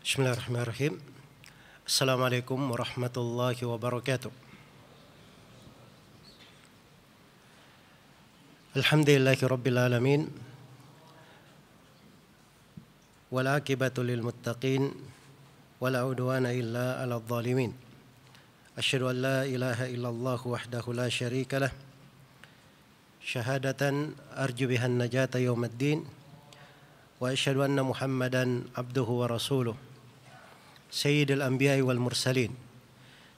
Bismillahirrahmanirrahim. Assalamualaikum warahmatullahi wabarakatuh. Alhamdulillahi rabbil alamin. والعاقبة للمتقين ولا عدوان إلا على الظالمين أشهد أن لا إله إلا الله وحده لا شريك له شهادة أرجو بها النجاة يوم الدين وأشهد أن محمدا عبده ورسوله سيد الأنبياء والمرسلين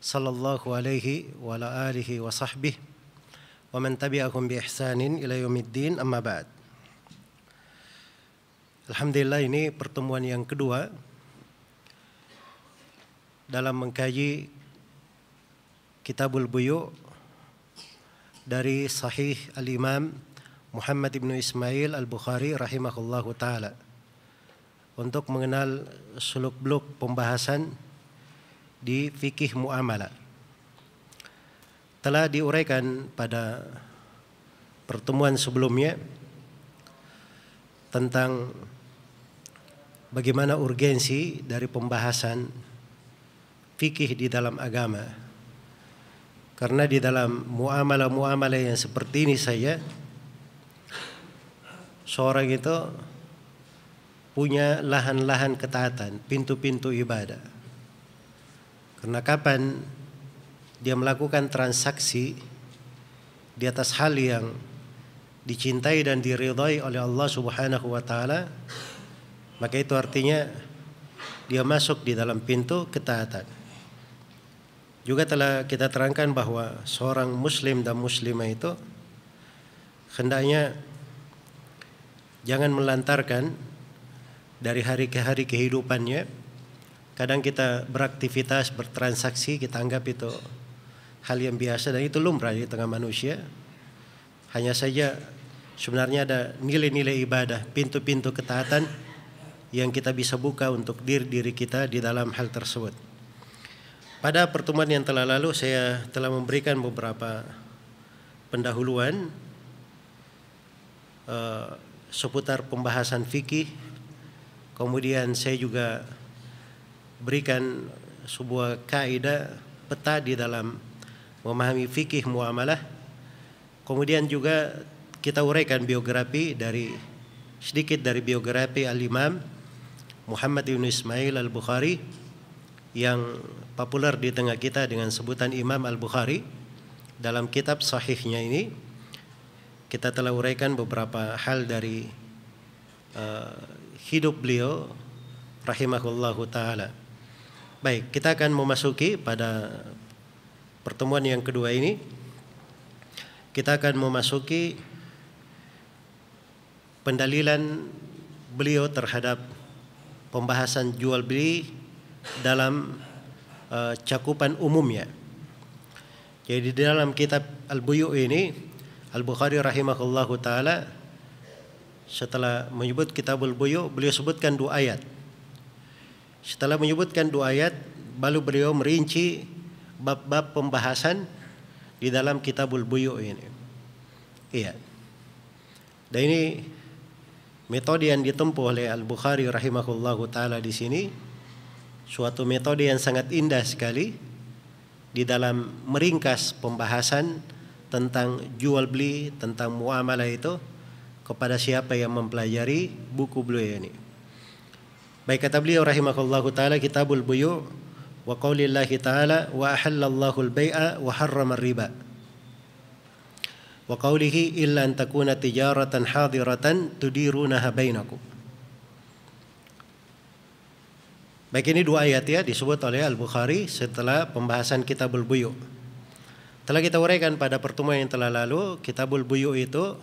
صلى الله عليه وعلى آله وصحبه ومن تبعهم بإحسان إلى يوم الدين أما بعد Alhamdulillah ini pertemuan yang kedua dalam mengkaji Kitabul Buyu dari Sahih Al-Imam Muhammad ibnu Ismail Al-Bukhari rahimahullahu taala untuk mengenal seluk-beluk pembahasan di fikih muamalah. Telah diuraikan pada pertemuan sebelumnya tentang bagaimana urgensi dari pembahasan fikih di dalam agama. Karena di dalam muamalah-muamalah yang seperti ini saja seorang itu punya lahan-lahan ketaatan, pintu-pintu ibadah. Karena kapan dia melakukan transaksi di atas hal yang dicintai dan diridhai oleh Allah Subhanahu wa taala, maka itu artinya dia masuk di dalam pintu ketaatan. Juga telah kita terangkan bahwa seorang muslim dan muslimah itu hendaknya jangan melantarkan dari hari ke hari kehidupannya. Kadang kita beraktivitas, bertransaksi, kita anggap itu hal yang biasa dan itu lumrah di tengah manusia. Hanya saja sebenarnya ada nilai-nilai ibadah, pintu-pintu ketaatan yang kita bisa buka untuk diri diri kita di dalam hal tersebut. Pada pertemuan yang telah lalu saya telah memberikan beberapa pendahuluan uh, seputar pembahasan fikih. Kemudian saya juga berikan sebuah kaidah peta di dalam memahami fikih muamalah. Kemudian juga kita uraikan biografi dari sedikit dari biografi Al-Imam Muhammad bin Ismail Al-Bukhari yang populer di tengah kita dengan sebutan Imam Al-Bukhari. Dalam kitab sahihnya ini kita telah uraikan beberapa hal dari uh, hidup beliau rahimahullahu taala. Baik, kita akan memasuki pada pertemuan yang kedua ini kita akan memasuki pendalilan beliau terhadap pembahasan jual beli dalam uh, cakupan umumnya. Jadi di dalam kitab Al-Buyu ini Al-Bukhari rahimahullahu taala setelah menyebut kitabul buyu beliau sebutkan dua ayat. Setelah menyebutkan dua ayat baru beliau merinci bab-bab pembahasan di dalam kitabul buyu ini. Iya. Dan ini metode yang ditempuh oleh Al-Bukhari rahimahullahu taala di sini suatu metode yang sangat indah sekali di dalam meringkas pembahasan tentang jual beli, tentang muamalah itu kepada siapa yang mempelajari buku beliau ini. Baik kata beliau rahimahullahu taala kitabul buyu wa qaulillahi ta'ala wa ahallallahu al-bai'a wa harrama riba wa qawlihi illa an takuna tijaratan hadiratan tudirunaha bainakum Baik ini dua ayat ya disebut oleh Al-Bukhari setelah pembahasan Kitabul Buyu. Telah kita uraikan pada pertemuan yang telah lalu, Kitabul Buyu itu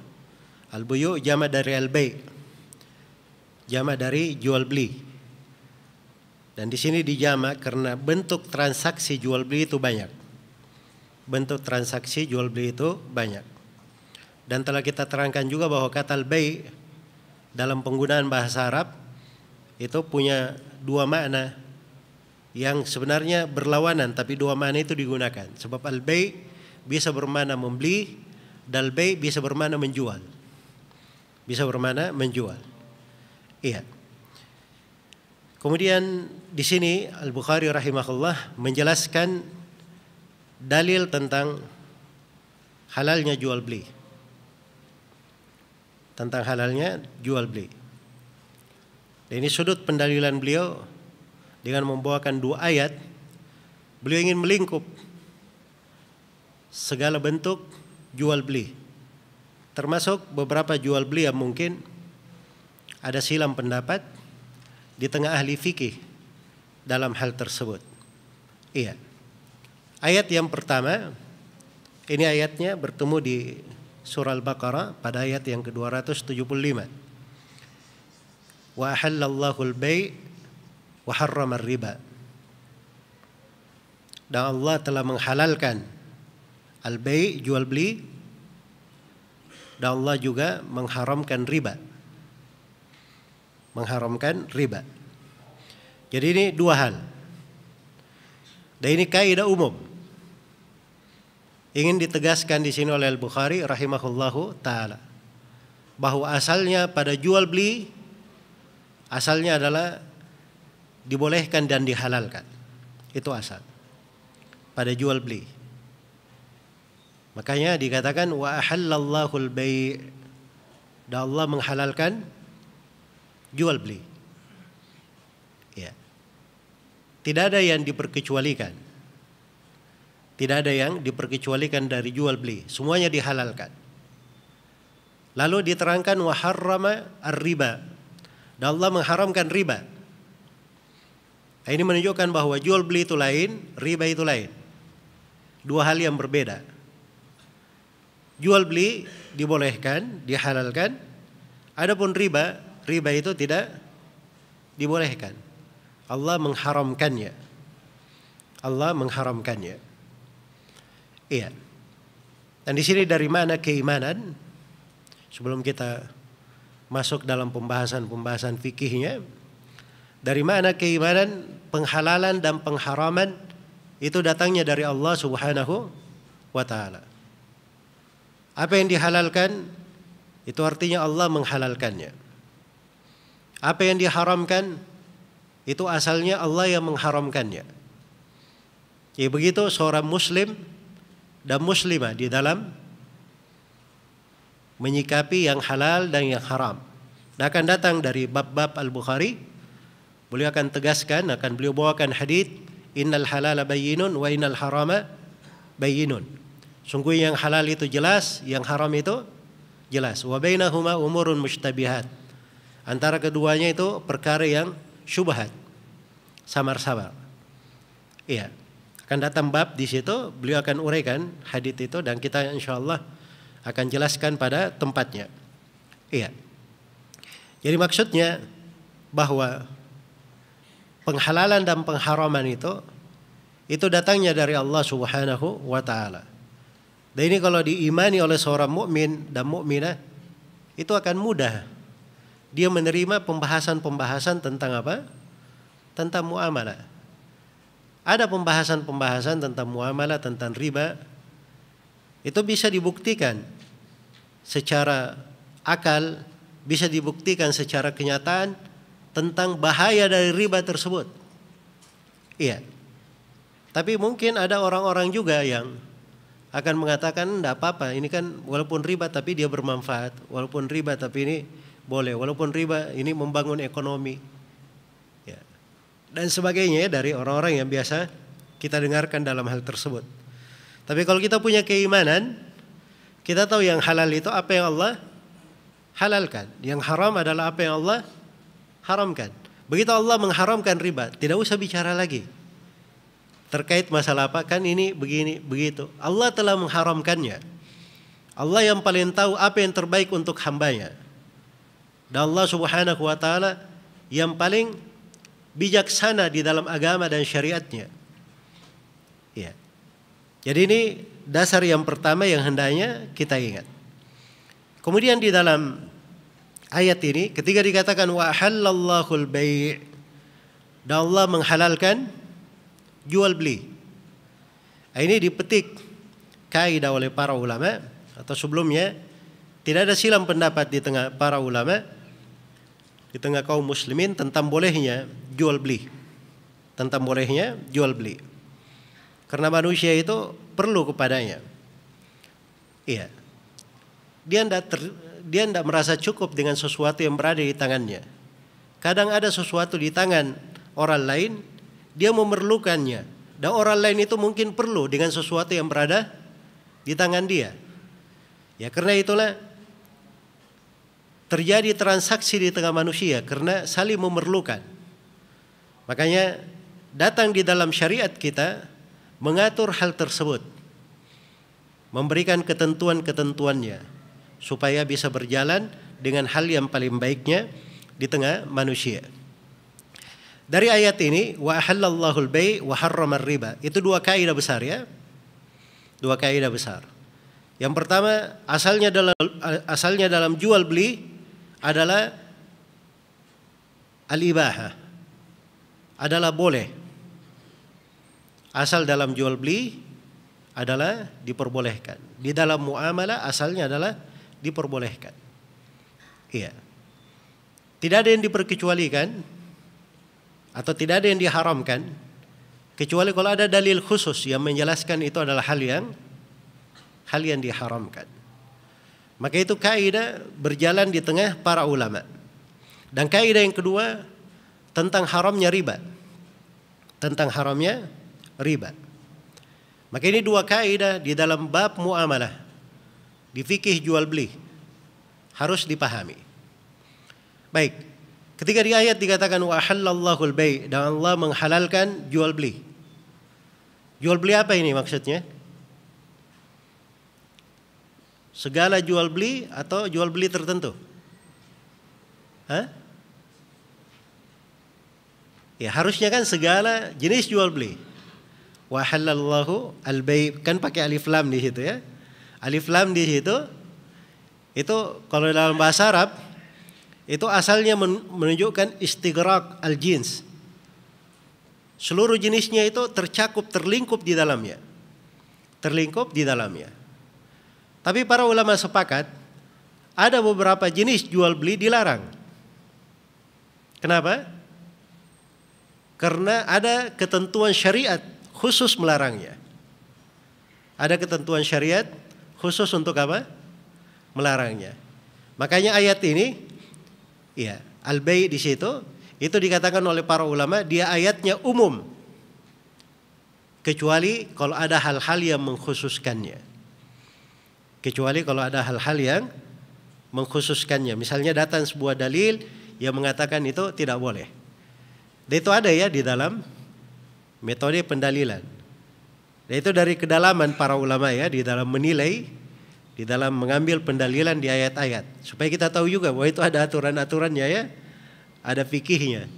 Al-Buyu jama dari Al-Bay. Jama dari jual beli. Dan di sini dijamak karena bentuk transaksi jual beli itu banyak. Bentuk transaksi jual beli itu banyak. Dan telah kita terangkan juga bahwa kata al-bay dalam penggunaan bahasa Arab itu punya dua makna yang sebenarnya berlawanan tapi dua makna itu digunakan. Sebab al-bay bisa bermakna membeli dan al-bay bisa bermakna menjual. Bisa bermakna menjual. Iya. Kemudian di sini Al-Bukhari rahimahullah menjelaskan dalil tentang halalnya jual beli. Tentang halalnya jual beli. Dan ini sudut pendalilan beliau dengan membawakan dua ayat. Beliau ingin melingkup segala bentuk jual beli. Termasuk beberapa jual beli yang mungkin ada silam pendapat di tengah ahli fikih dalam hal tersebut. Iya. Ayat yang pertama ini ayatnya bertemu di surah Al-Baqarah pada ayat yang ke-275. Wa ahallallahu al-bai' wa harrama riba Dan Allah telah menghalalkan al-bai' jual beli dan Allah juga mengharamkan riba mengharamkan riba. Jadi ini dua hal. Dan ini kaidah umum. Ingin ditegaskan di sini oleh Al-Bukhari rahimahullahu taala bahwa asalnya pada jual beli asalnya adalah dibolehkan dan dihalalkan. Itu asal. Pada jual beli. Makanya dikatakan wa ahallallahu al-bai' dan Allah menghalalkan jual beli. Ya. Tidak ada yang diperkecualikan. Tidak ada yang diperkecualikan dari jual beli. Semuanya dihalalkan. Lalu diterangkan wa harrama ar-riba. Dan Allah mengharamkan riba. Ini menunjukkan bahwa jual beli itu lain, riba itu lain. Dua hal yang berbeda. Jual beli dibolehkan, dihalalkan. Adapun riba riba itu tidak dibolehkan. Allah mengharamkannya. Allah mengharamkannya. Iya. Dan di sini dari mana keimanan? Sebelum kita masuk dalam pembahasan-pembahasan fikihnya, dari mana keimanan penghalalan dan pengharaman itu datangnya dari Allah Subhanahu wa taala. Apa yang dihalalkan itu artinya Allah menghalalkannya. Apa yang diharamkan itu asalnya Allah yang mengharamkannya. Ya begitu seorang muslim dan muslimah di dalam menyikapi yang halal dan yang haram. Dan akan datang dari bab-bab Al-Bukhari. Beliau akan tegaskan, akan beliau bawakan hadis innal halala bayyinun wa innal harama bayyinun. Sungguh yang halal itu jelas, yang haram itu jelas. Wa bainahuma umurun mustabihat Antara keduanya itu perkara yang syubhat. Samar-samar. Iya. Akan datang bab di situ, beliau akan uraikan hadis itu dan kita insya Allah akan jelaskan pada tempatnya. Iya. Jadi maksudnya bahwa penghalalan dan pengharaman itu itu datangnya dari Allah Subhanahu wa taala. Dan ini kalau diimani oleh seorang mukmin dan mukminah itu akan mudah dia menerima pembahasan-pembahasan tentang apa? Tentang muamalah. Ada pembahasan-pembahasan tentang muamalah, tentang riba. Itu bisa dibuktikan secara akal, bisa dibuktikan secara kenyataan tentang bahaya dari riba tersebut. Iya. Tapi mungkin ada orang-orang juga yang akan mengatakan tidak apa-apa, ini kan walaupun riba tapi dia bermanfaat, walaupun riba tapi ini boleh. Walaupun riba ini membangun ekonomi. Ya. dan sebagainya ya, dari orang-orang yang biasa kita dengarkan dalam hal tersebut. Tapi kalau kita punya keimanan kita tahu yang halal itu apa yang Allah halalkan. Yang haram adalah apa yang Allah haramkan. Begitu Allah mengharamkan riba tidak usah bicara lagi terkait masalah apa kan ini begini begitu Allah telah mengharamkannya Allah yang paling tahu apa yang terbaik untuk hambanya dan Allah Subhanahu wa taala yang paling bijaksana di dalam agama dan syariatnya. Ya. Jadi ini dasar yang pertama yang hendaknya kita ingat. Kemudian di dalam ayat ini ketika dikatakan wa halallahu al-bai' dan Allah menghalalkan jual beli. Ini dipetik kaidah oleh para ulama atau sebelumnya tidak ada silam pendapat di tengah para ulama di tengah kaum muslimin tentang bolehnya jual beli. Tentang bolehnya jual beli. Karena manusia itu perlu kepadanya. Iya. Dia tidak ter, dia tidak merasa cukup dengan sesuatu yang berada di tangannya. Kadang ada sesuatu di tangan orang lain, dia memerlukannya. Dan orang lain itu mungkin perlu dengan sesuatu yang berada di tangan dia. Ya karena itulah terjadi transaksi di tengah manusia karena saling memerlukan. Makanya datang di dalam syariat kita mengatur hal tersebut. Memberikan ketentuan-ketentuannya supaya bisa berjalan dengan hal yang paling baiknya di tengah manusia. Dari ayat ini wa halallahu al-bai' wa harrama riba Itu dua kaidah besar ya. Dua kaidah besar. Yang pertama asalnya dalam asalnya dalam jual beli adalah al-ibahah. Adalah boleh. Asal dalam jual beli adalah diperbolehkan. Di dalam muamalah asalnya adalah diperbolehkan. Iya. Tidak ada yang diperkecualikan atau tidak ada yang diharamkan kecuali kalau ada dalil khusus yang menjelaskan itu adalah hal yang hal yang diharamkan. Maka itu kaidah berjalan di tengah para ulama. Dan kaidah yang kedua tentang haramnya riba. Tentang haramnya riba. Maka ini dua kaidah di dalam bab muamalah. Di fikih jual beli. Harus dipahami. Baik. Ketika di ayat dikatakan wa halallahu al-bai' dan Allah menghalalkan jual beli. Jual beli apa ini maksudnya? Segala jual beli atau jual beli tertentu? Hah? Ya harusnya kan segala jenis jual beli. Wa halallahu al-bai kan pakai alif lam di situ ya. Alif lam di situ itu kalau dalam bahasa Arab itu asalnya menunjukkan istighraq al-jins. Seluruh jenisnya itu tercakup, terlingkup di dalamnya. Terlingkup di dalamnya. Tapi para ulama sepakat ada beberapa jenis jual beli dilarang. Kenapa? Karena ada ketentuan syariat khusus melarangnya. Ada ketentuan syariat khusus untuk apa? Melarangnya. Makanya ayat ini ya, al-bai di situ itu dikatakan oleh para ulama dia ayatnya umum kecuali kalau ada hal-hal yang mengkhususkannya kecuali kalau ada hal-hal yang mengkhususkannya. Misalnya datang sebuah dalil yang mengatakan itu tidak boleh. Dan itu ada ya di dalam metode pendalilan. Dan itu dari kedalaman para ulama ya di dalam menilai, di dalam mengambil pendalilan di ayat-ayat. Supaya kita tahu juga bahwa itu ada aturan-aturannya ya, ada fikihnya.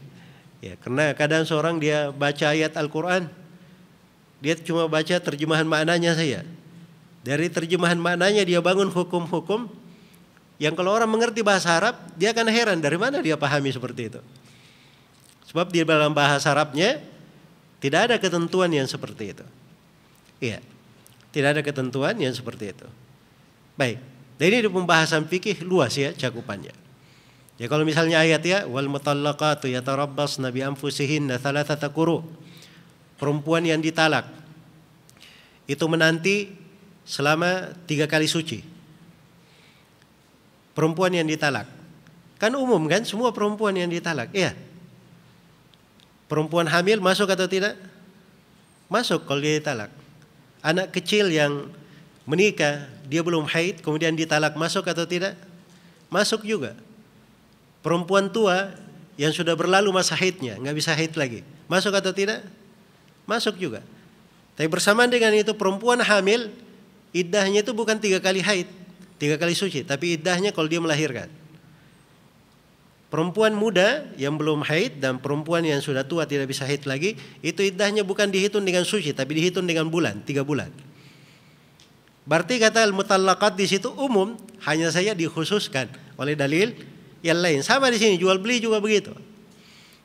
Ya, karena kadang seorang dia baca ayat Al-Quran, dia cuma baca terjemahan maknanya saja. Dari terjemahan maknanya dia bangun hukum-hukum yang kalau orang mengerti bahasa Arab, dia akan heran dari mana dia pahami seperti itu. Sebab di dalam bahasa Arabnya tidak ada ketentuan yang seperti itu. Iya. Tidak ada ketentuan yang seperti itu. Baik. Dan ini pembahasan fikih luas ya cakupannya. Ya kalau misalnya ayat ya wal mutallaqatu yatarabbasna bi anfusihinna thalathata quru. Perempuan yang ditalak itu menanti selama tiga kali suci. Perempuan yang ditalak. Kan umum kan semua perempuan yang ditalak. Iya. Perempuan hamil masuk atau tidak? Masuk kalau dia ditalak. Anak kecil yang menikah, dia belum haid, kemudian ditalak masuk atau tidak? Masuk juga. Perempuan tua yang sudah berlalu masa haidnya, nggak bisa haid lagi. Masuk atau tidak? Masuk juga. Tapi bersamaan dengan itu perempuan hamil Iddahnya itu bukan tiga kali haid, tiga kali suci, tapi iddahnya kalau dia melahirkan. Perempuan muda yang belum haid dan perempuan yang sudah tua tidak bisa haid lagi, itu iddahnya bukan dihitung dengan suci, tapi dihitung dengan bulan, tiga bulan. Berarti kata al-mutallaqat di situ umum, hanya saya dikhususkan oleh dalil yang lain. Sama di sini, jual beli juga begitu.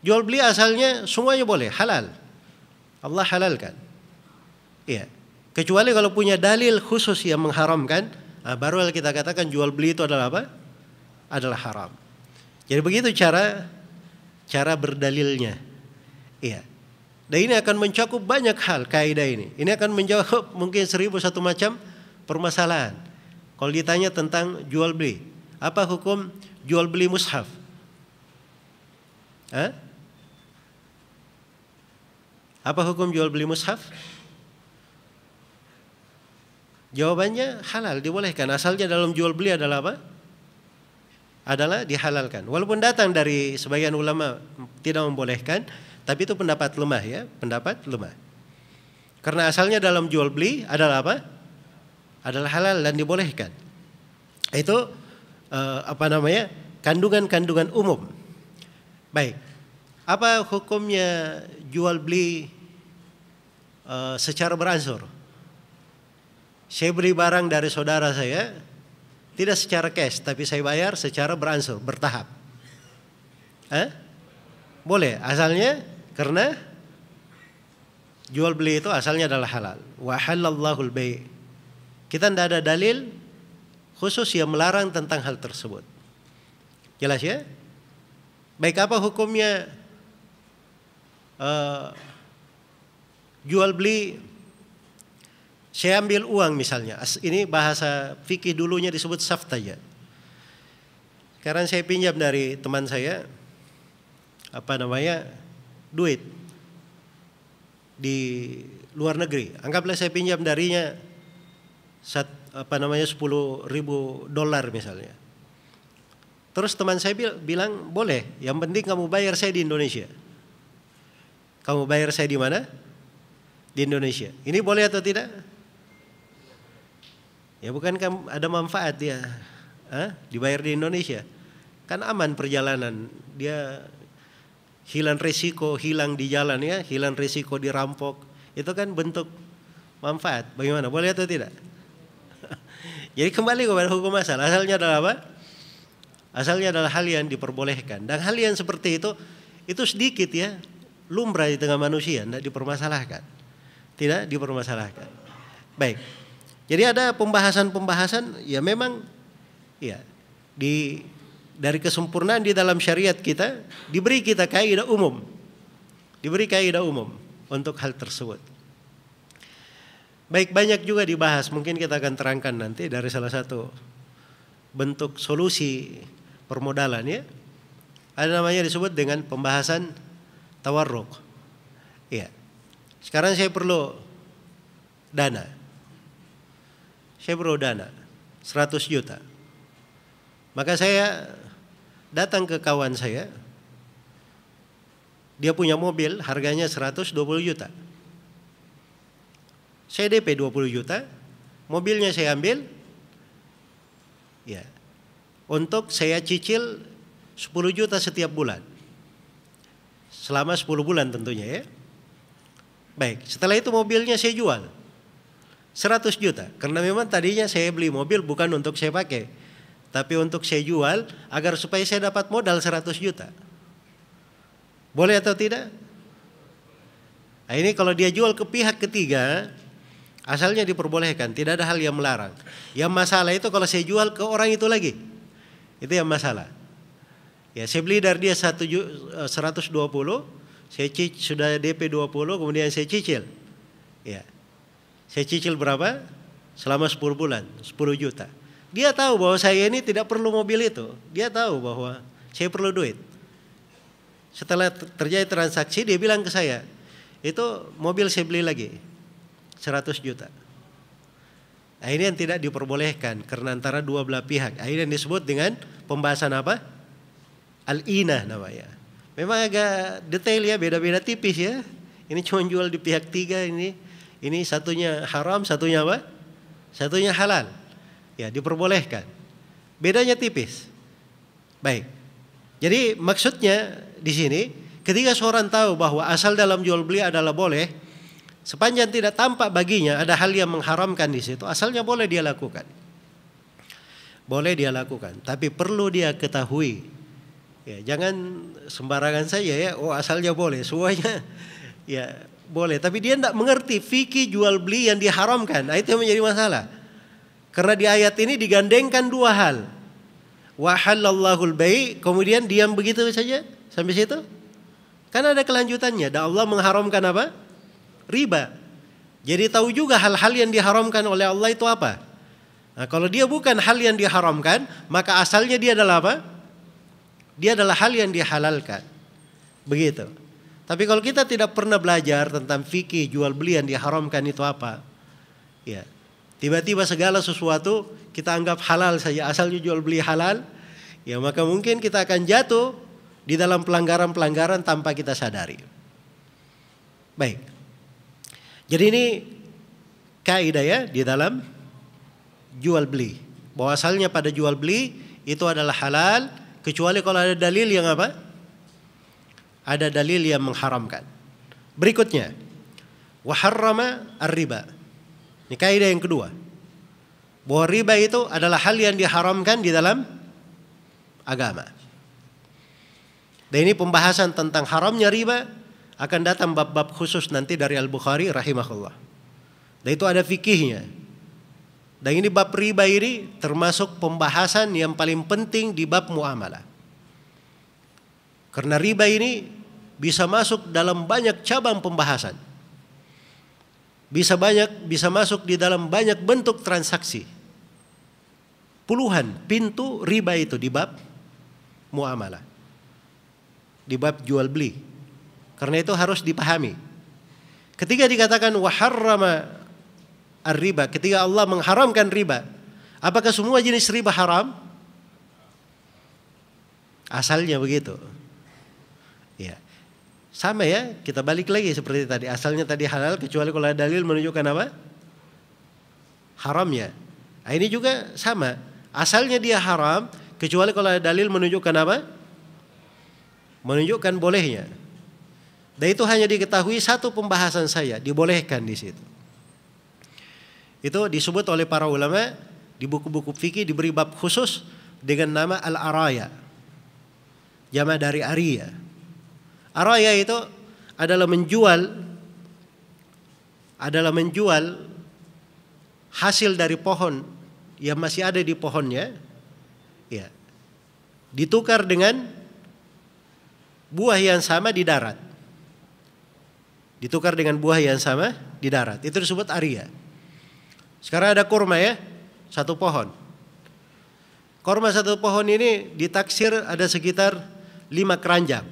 Jual beli asalnya semuanya boleh, halal. Allah halalkan. Iya. Kecuali kalau punya dalil khusus yang mengharamkan, nah baru kita katakan jual beli itu adalah apa? Adalah haram. Jadi begitu cara cara berdalilnya. Iya. Dan ini akan mencakup banyak hal kaidah ini. Ini akan menjawab mungkin seribu satu macam permasalahan. Kalau ditanya tentang jual beli, apa hukum jual beli mushaf? Hah? Apa hukum jual beli mushaf? Jawabannya halal, dibolehkan. Asalnya dalam jual beli adalah apa? Adalah dihalalkan. Walaupun datang dari sebagian ulama tidak membolehkan, tapi itu pendapat lemah ya, pendapat lemah. Karena asalnya dalam jual beli adalah apa? Adalah halal dan dibolehkan. Itu uh, apa namanya? Kandungan-kandungan umum. Baik. Apa hukumnya jual beli uh, secara beransur? Saya beli barang dari saudara saya, tidak secara cash, tapi saya bayar secara beransur, bertahap. Eh? Boleh, asalnya karena jual beli itu asalnya adalah halal. Wa halallahu bay. Kita tidak ada dalil khusus yang melarang tentang hal tersebut. Jelas ya? Baik apa hukumnya uh, jual beli saya ambil uang misalnya. Ini bahasa fikih dulunya disebut saftaja. Sekarang saya pinjam dari teman saya apa namanya duit di luar negeri. Anggaplah saya pinjam darinya sat, apa namanya 10 ribu dolar misalnya. Terus teman saya bilang boleh, yang penting kamu bayar saya di Indonesia. Kamu bayar saya di mana? Di Indonesia. Ini boleh atau tidak? Ya bukan ada manfaat dia Hah? dibayar di Indonesia. Kan aman perjalanan. Dia hilang risiko, hilang di jalan ya, hilang risiko dirampok. Itu kan bentuk manfaat. Bagaimana? Boleh atau tidak? Jadi kembali kepada hukum asal. Asalnya adalah apa? Asalnya adalah hal yang diperbolehkan. Dan hal yang seperti itu, itu sedikit ya. Lumrah di tengah manusia, tidak dipermasalahkan. Tidak dipermasalahkan. Baik. Jadi ada pembahasan-pembahasan ya memang ya di dari kesempurnaan di dalam syariat kita diberi kita kaidah umum. Diberi kaidah umum untuk hal tersebut. Baik banyak juga dibahas, mungkin kita akan terangkan nanti dari salah satu bentuk solusi permodalan ya. Ada namanya disebut dengan pembahasan tawarruk. Iya. Sekarang saya perlu dana saya perlu dana 100 juta. Maka saya datang ke kawan saya. Dia punya mobil harganya 120 juta. Saya DP 20 juta, mobilnya saya ambil. Ya. Untuk saya cicil 10 juta setiap bulan. Selama 10 bulan tentunya ya. Baik, setelah itu mobilnya saya jual. 100 juta. Karena memang tadinya saya beli mobil bukan untuk saya pakai. Tapi untuk saya jual agar supaya saya dapat modal 100 juta. Boleh atau tidak? Nah ini kalau dia jual ke pihak ketiga, asalnya diperbolehkan, tidak ada hal yang melarang. Yang masalah itu kalau saya jual ke orang itu lagi. Itu yang masalah. Ya, saya beli dari dia 120, eh, saya cicil, sudah DP 20, kemudian saya cicil. Ya. Saya cicil berapa? Selama 10 bulan, 10 juta. Dia tahu bahwa saya ini tidak perlu mobil itu. Dia tahu bahwa saya perlu duit. Setelah terjadi transaksi dia bilang ke saya, itu mobil saya beli lagi 100 juta. Nah, ini yang tidak diperbolehkan karena antara dua belah pihak. Nah, ini yang disebut dengan pembahasan apa? Al-inah namanya. Memang agak detail ya, beda-beda tipis ya. Ini cuma jual di pihak tiga ini ini satunya haram, satunya apa? Satunya halal. Ya, diperbolehkan. Bedanya tipis. Baik. Jadi maksudnya di sini ketika seorang tahu bahwa asal dalam jual beli adalah boleh, sepanjang tidak tampak baginya ada hal yang mengharamkan di situ, asalnya boleh dia lakukan. Boleh dia lakukan, tapi perlu dia ketahui. Ya, jangan sembarangan saja ya, oh asalnya boleh, semuanya ya boleh, tapi dia tidak mengerti fikih jual beli yang diharamkan. Nah, itu yang menjadi masalah. Karena di ayat ini digandengkan dua hal. Wa halallahul bai, kemudian diam begitu saja sampai situ? Kan ada kelanjutannya. Dan Allah mengharamkan apa? Riba. Jadi tahu juga hal-hal yang diharamkan oleh Allah itu apa? Nah, kalau dia bukan hal yang diharamkan, maka asalnya dia adalah apa? Dia adalah hal yang dihalalkan. Begitu. Tapi kalau kita tidak pernah belajar tentang fikih jual beli yang diharamkan itu apa? Ya. Tiba-tiba segala sesuatu kita anggap halal saja asalnya jual beli halal, ya maka mungkin kita akan jatuh di dalam pelanggaran-pelanggaran tanpa kita sadari. Baik. Jadi ini kaidah ya di dalam jual beli. Bahwa asalnya pada jual beli itu adalah halal kecuali kalau ada dalil yang apa? Ada dalil yang mengharamkan. Berikutnya, waharrama ar-riba. Ini kaidah yang kedua. Bahwa riba itu adalah hal yang diharamkan di dalam agama. Dan ini pembahasan tentang haramnya riba akan datang bab-bab khusus nanti dari Al-Bukhari rahimahullah. Dan itu ada fikihnya. Dan ini bab riba ini termasuk pembahasan yang paling penting di bab muamalah. Karena riba ini bisa masuk dalam banyak cabang pembahasan. Bisa banyak bisa masuk di dalam banyak bentuk transaksi. Puluhan pintu riba itu di bab muamalah di bab jual beli. Karena itu harus dipahami. Ketika dikatakan waharrama ar-riba, ketika Allah mengharamkan riba, apakah semua jenis riba haram? Asalnya begitu. Ya. Sama ya, kita balik lagi seperti tadi. Asalnya tadi halal kecuali kalau ada dalil menunjukkan apa? Haramnya. Nah, ini juga sama. Asalnya dia haram kecuali kalau ada dalil menunjukkan apa? menunjukkan bolehnya. Dan itu hanya diketahui satu pembahasan saya, dibolehkan di situ. Itu disebut oleh para ulama di buku-buku fikih diberi bab khusus dengan nama al-araya. Jama dari aria. Araya itu adalah menjual adalah menjual hasil dari pohon yang masih ada di pohonnya ya ditukar dengan buah yang sama di darat. Ditukar dengan buah yang sama di darat. Itu disebut aria. Sekarang ada kurma ya, satu pohon. Kurma satu pohon ini ditaksir ada sekitar lima keranjang.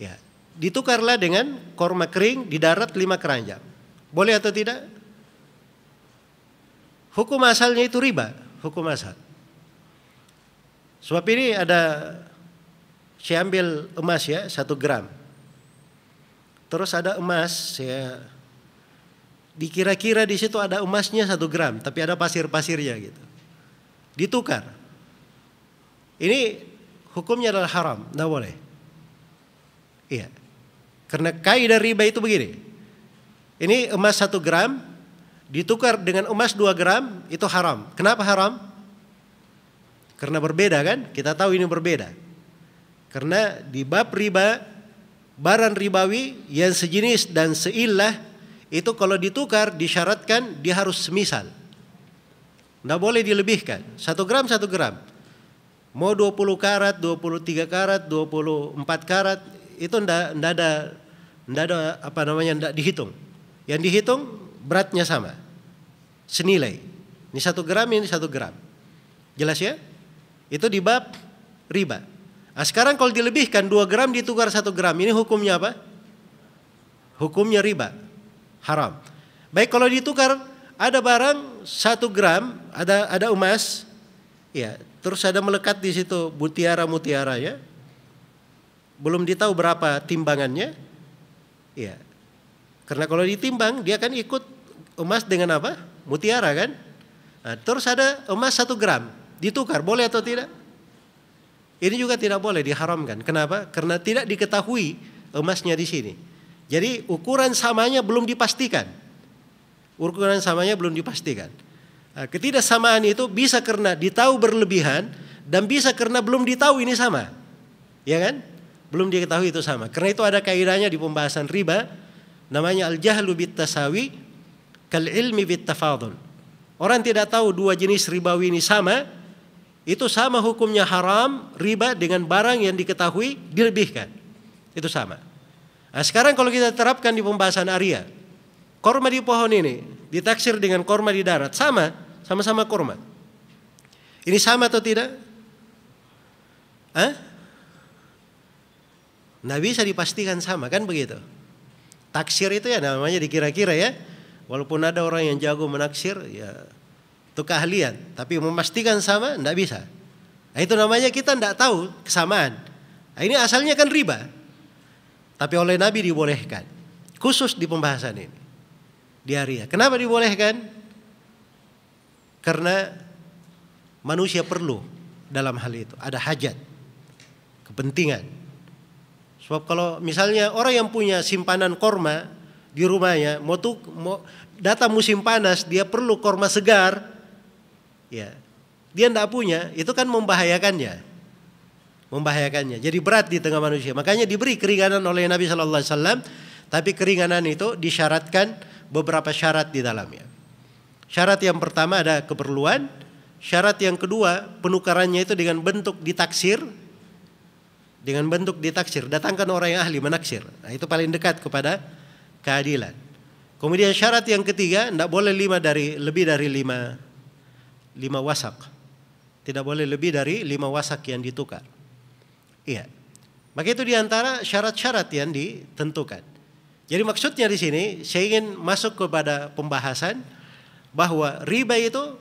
Ya, ditukarlah dengan kurma kering di darat lima keranjang. Boleh atau tidak? Hukum asalnya itu riba, hukum asal. Sebab ini ada saya ambil emas ya satu gram. Terus ada emas ya dikira-kira di situ ada emasnya satu gram, tapi ada pasir-pasirnya gitu. Ditukar. Ini hukumnya adalah haram, tidak boleh. Iya. Karena kaidah riba itu begini. Ini emas satu gram ditukar dengan emas dua gram itu haram. Kenapa haram? Karena berbeda kan? Kita tahu ini berbeda. Karena di bab riba barang ribawi yang sejenis dan seilah itu kalau ditukar disyaratkan dia harus semisal. Tidak boleh dilebihkan. Satu gram satu gram. Mau 20 karat, 23 karat, 24 karat itu tidak ada tidak ada apa namanya tidak dihitung. Yang dihitung beratnya sama, senilai. Ini satu gram, ini satu gram. Jelas ya? Itu di bab riba. Nah sekarang kalau dilebihkan 2 gram ditukar 1 gram, ini hukumnya apa? Hukumnya riba, haram. Baik kalau ditukar ada barang 1 gram, ada ada emas, ya terus ada melekat di situ mutiara-mutiara ya. Belum ditahu berapa timbangannya, ya. Karena kalau ditimbang dia kan ikut emas dengan apa? Mutiara kan? Nah, terus ada emas 1 gram, ditukar boleh atau tidak? Ini juga tidak boleh diharamkan. Kenapa? Karena tidak diketahui emasnya di sini. Jadi ukuran samanya belum dipastikan. Ukuran samanya belum dipastikan. Nah, ketidaksamaan itu bisa karena ditahu berlebihan dan bisa karena belum ditahu ini sama. Ya kan? Belum diketahui itu sama. Karena itu ada kaidahnya di pembahasan riba namanya al-jahlu bit tasawi kal ilmi bit. Orang tidak tahu dua jenis ribawi ini sama, itu sama hukumnya haram riba dengan barang yang diketahui dilebihkan. Itu sama. Nah, sekarang kalau kita terapkan di pembahasan Arya, korma di pohon ini ditaksir dengan korma di darat, sama, sama-sama korma. Ini sama atau tidak? Hah? Nah bisa dipastikan sama kan begitu. Taksir itu ya namanya dikira-kira ya. Walaupun ada orang yang jago menaksir ya itu keahlian. Tapi memastikan sama tidak bisa. Nah, itu namanya kita tidak tahu kesamaan. Nah, ini asalnya kan riba. Tapi oleh Nabi dibolehkan. Khusus di pembahasan ini. Di Arya. Kenapa dibolehkan? Karena manusia perlu dalam hal itu. Ada hajat. Kepentingan. Sebab kalau misalnya orang yang punya simpanan korma di rumahnya, mau tuh mau datang musim panas, dia perlu korma segar, ya dia tidak punya, itu kan membahayakannya, membahayakannya. Jadi berat di tengah manusia. Makanya diberi keringanan oleh Nabi Shallallahu Alaihi Wasallam, tapi keringanan itu disyaratkan beberapa syarat di dalamnya. Syarat yang pertama ada keperluan, syarat yang kedua penukarannya itu dengan bentuk ditaksir, dengan bentuk ditaksir. Datangkan orang yang ahli menaksir. Nah, itu paling dekat kepada keadilan. Kemudian syarat yang ketiga, tidak boleh lima dari lebih dari lima lima wasak. Tidak boleh lebih dari lima wasak yang ditukar. Iya. Maka itu di antara syarat-syarat yang ditentukan. Jadi maksudnya di sini saya ingin masuk kepada pembahasan bahwa riba itu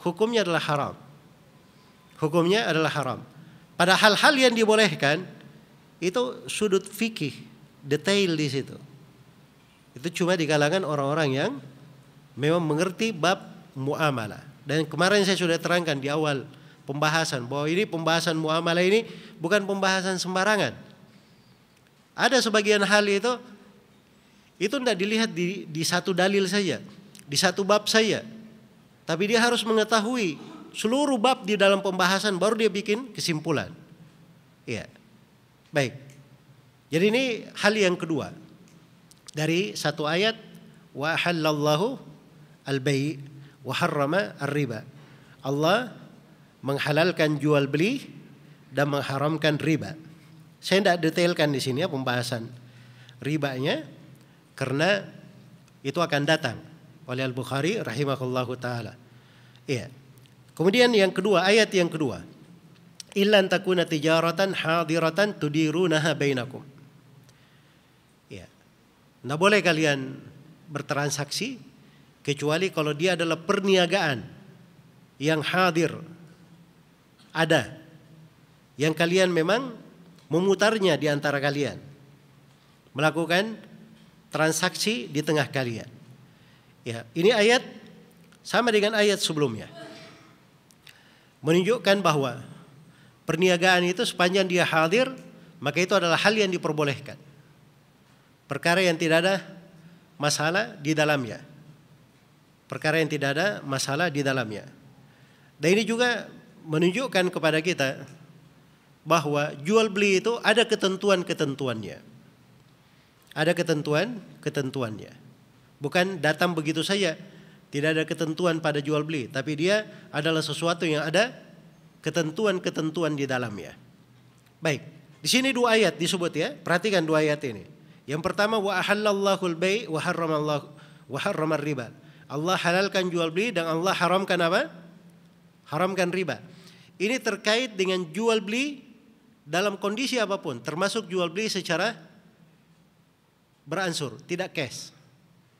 hukumnya adalah haram. Hukumnya adalah haram. Pada hal-hal yang dibolehkan itu sudut fikih, detail di situ. Itu cuma di kalangan orang-orang yang memang mengerti bab muamalah. Dan kemarin saya sudah terangkan di awal pembahasan bahwa ini pembahasan muamalah ini bukan pembahasan sembarangan. Ada sebagian hal itu itu tidak dilihat di, di satu dalil saja, di satu bab saja. Tapi dia harus mengetahui seluruh bab di dalam pembahasan baru dia bikin kesimpulan. Iya. Baik. Jadi ini hal yang kedua. Dari satu ayat wa halallahu al-bai' wa harrama ar-riba. Allah menghalalkan jual beli dan mengharamkan riba. Saya tidak detailkan di sini ya pembahasan ribanya karena itu akan datang oleh Al-Bukhari rahimahullahu taala. Iya. Kemudian yang kedua, ayat yang kedua. Illan takuna tijaratan hadiratan tudirunaha bainakum. Ya. Nah boleh kalian bertransaksi kecuali kalau dia adalah perniagaan yang hadir ada yang kalian memang memutarnya di antara kalian melakukan transaksi di tengah kalian. Ya, ini ayat sama dengan ayat sebelumnya menunjukkan bahwa perniagaan itu sepanjang dia hadir maka itu adalah hal yang diperbolehkan. Perkara yang tidak ada masalah di dalamnya. Perkara yang tidak ada masalah di dalamnya. Dan ini juga menunjukkan kepada kita bahwa jual beli itu ada ketentuan-ketentuannya. Ada ketentuan-ketentuannya. Bukan datang begitu saja tidak ada ketentuan pada jual beli, tapi dia adalah sesuatu yang ada ketentuan-ketentuan di dalamnya. Baik, di sini dua ayat disebut ya. Perhatikan dua ayat ini. Yang pertama wa ahallallahu al-bai' wa harramallahu wa harramar riba. Allah halalkan jual beli dan Allah haramkan apa? Haramkan riba. Ini terkait dengan jual beli dalam kondisi apa pun, termasuk jual beli secara beransur, tidak cash.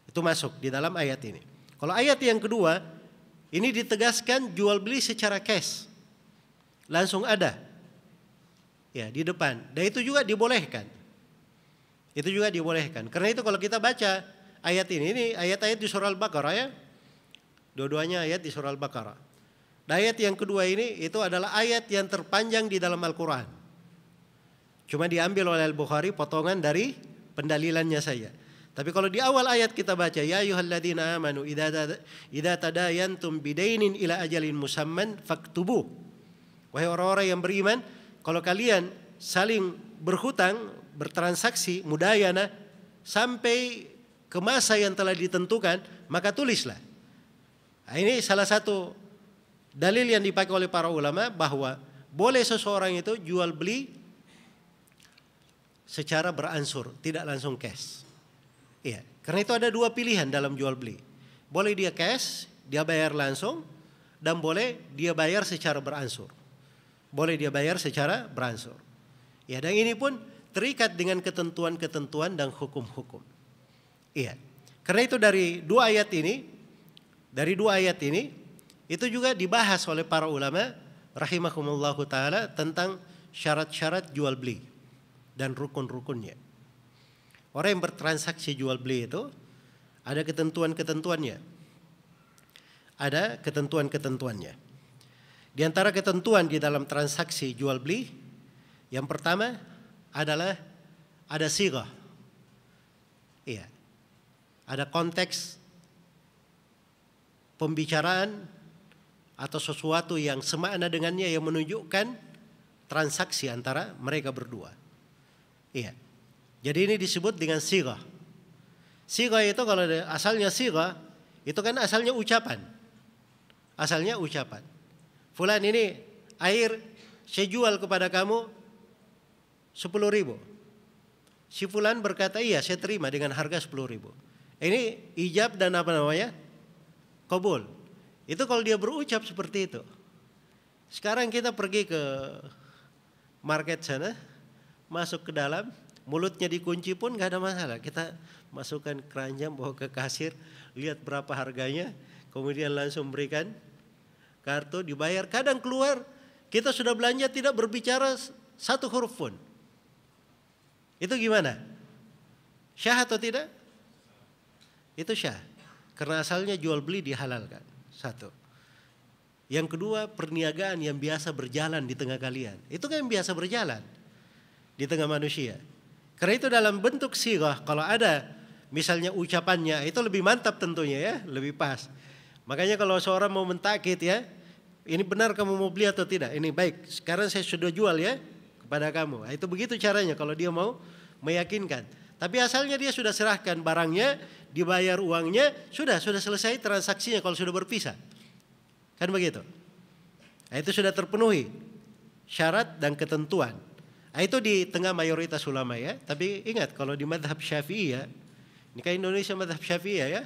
Itu masuk di dalam ayat ini. Kalau ayat yang kedua, ini ditegaskan jual beli secara cash. Langsung ada. Ya, di depan. Dan itu juga dibolehkan. Itu juga dibolehkan. Karena itu kalau kita baca ayat ini, ini ayat-ayat di surah Al-Baqarah ya. Dua-duanya ayat di surah Al-Baqarah. Dan ayat yang kedua ini itu adalah ayat yang terpanjang di dalam Al-Quran. Cuma diambil oleh Al-Bukhari potongan dari pendalilannya saja. Tapi kalau di awal ayat kita baca ya ayyuhalladzina amanu idza idza tadayantum bidainin ila ajalin musamman faktubu. Wahai orang-orang yang beriman, kalau kalian saling berhutang, bertransaksi, mudayana sampai ke masa yang telah ditentukan, maka tulislah. Nah, ini salah satu dalil yang dipakai oleh para ulama bahwa boleh seseorang itu jual beli secara beransur, tidak langsung cash. Iya, karena itu ada dua pilihan dalam jual beli. Boleh dia cash, dia bayar langsung, dan boleh dia bayar secara beransur. Boleh dia bayar secara beransur. Ya, dan ini pun terikat dengan ketentuan-ketentuan dan hukum-hukum. Iya. Karena itu dari dua ayat ini, dari dua ayat ini, itu juga dibahas oleh para ulama rahimahumullahu taala tentang syarat-syarat jual beli dan rukun-rukunnya. Orang yang bertransaksi jual beli itu ada ketentuan-ketentuannya. Ada ketentuan-ketentuannya. Di antara ketentuan di dalam transaksi jual beli yang pertama adalah ada sirah. Iya. Ada konteks pembicaraan atau sesuatu yang semakna dengannya yang menunjukkan transaksi antara mereka berdua. Iya. Jadi ini disebut dengan sirah. Sirah itu kalau asalnya sirah itu kan asalnya ucapan. Asalnya ucapan. Fulan ini air saya jual kepada kamu sepuluh ribu. Si Fulan berkata iya saya terima dengan harga sepuluh ribu. Ini ijab dan apa namanya? Kabul. Itu kalau dia berucap seperti itu. Sekarang kita pergi ke market sana, masuk ke dalam, mulutnya dikunci pun nggak ada masalah. Kita masukkan keranjang bawa ke kasir, lihat berapa harganya, kemudian langsung berikan kartu dibayar. Kadang keluar kita sudah belanja tidak berbicara satu huruf pun. Itu gimana? Syah atau tidak? Itu syah. Karena asalnya jual beli dihalalkan. Satu. Yang kedua perniagaan yang biasa berjalan di tengah kalian. Itu kan yang biasa berjalan di tengah manusia. Karena itu dalam bentuk sirah kalau ada misalnya ucapannya itu lebih mantap tentunya ya, lebih pas. Makanya kalau seorang mau mentakit ya, ini benar kamu mau beli atau tidak? Ini baik, sekarang saya sudah jual ya kepada kamu. Nah, itu begitu caranya kalau dia mau meyakinkan. Tapi asalnya dia sudah serahkan barangnya, dibayar uangnya, sudah sudah selesai transaksinya kalau sudah berpisah. Kan begitu. Nah, itu sudah terpenuhi syarat dan ketentuan. Nah, itu di tengah mayoritas ulama ya. Tapi ingat kalau di madhab syafi'i ya, ini kan Indonesia madhab syafi'i ya,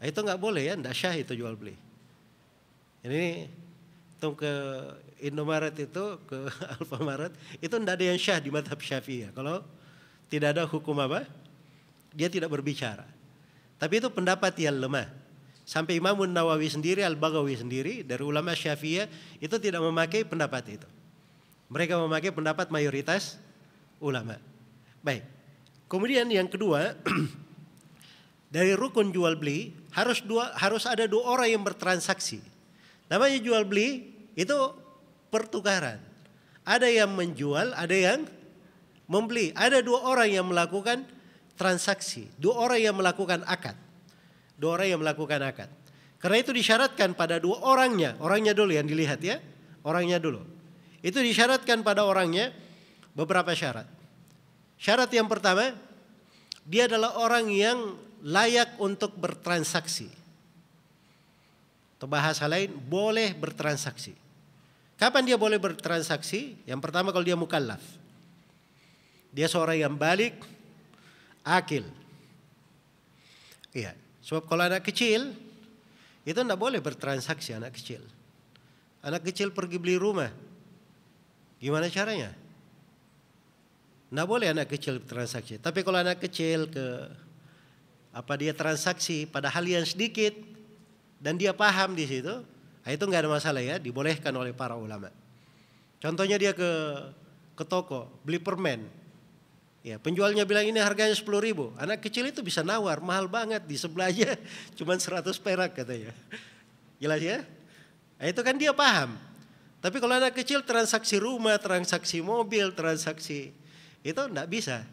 nah, itu nggak boleh ya, nggak syah itu jual beli. Ini atau ke Indomaret itu ke Alfamaret itu tidak ada yang syah di madhab syafi'i ya. Kalau tidak ada hukum apa dia tidak berbicara. Tapi itu pendapat yang lemah. Sampai Imam Nawawi sendiri, Al-Baghawi sendiri dari ulama Syafi'iyah itu tidak memakai pendapat itu. Mereka memakai pendapat mayoritas ulama. Baik. Kemudian yang kedua dari rukun jual beli harus dua harus ada dua orang yang bertransaksi. Namanya jual beli itu pertukaran. Ada yang menjual, ada yang membeli. Ada dua orang yang melakukan transaksi, dua orang yang melakukan akad. Dua orang yang melakukan akad. Karena itu disyaratkan pada dua orangnya, orangnya dulu yang dilihat ya, orangnya dulu. Itu disyaratkan pada orangnya beberapa syarat. Syarat yang pertama, dia adalah orang yang layak untuk bertransaksi. Atau bahasa lain, boleh bertransaksi. Kapan dia boleh bertransaksi? Yang pertama kalau dia mukallaf. Dia seorang yang balik, akil. Iya, sebab kalau anak kecil itu tidak boleh bertransaksi anak kecil. Anak kecil pergi beli rumah, gimana caranya? Tidak boleh anak kecil bertransaksi. Tapi kalau anak kecil ke apa dia transaksi pada hal yang sedikit dan dia paham di situ, Nah, itu nggak ada masalah ya, dibolehkan oleh para ulama. Contohnya dia ke ke toko beli permen, ya penjualnya bilang ini harganya sepuluh ribu, anak kecil itu bisa nawar mahal banget di sebelahnya cuma 100 perak katanya. Jelas ya? Nah, itu kan dia paham. Tapi kalau anak kecil transaksi rumah, transaksi mobil, transaksi itu enggak bisa.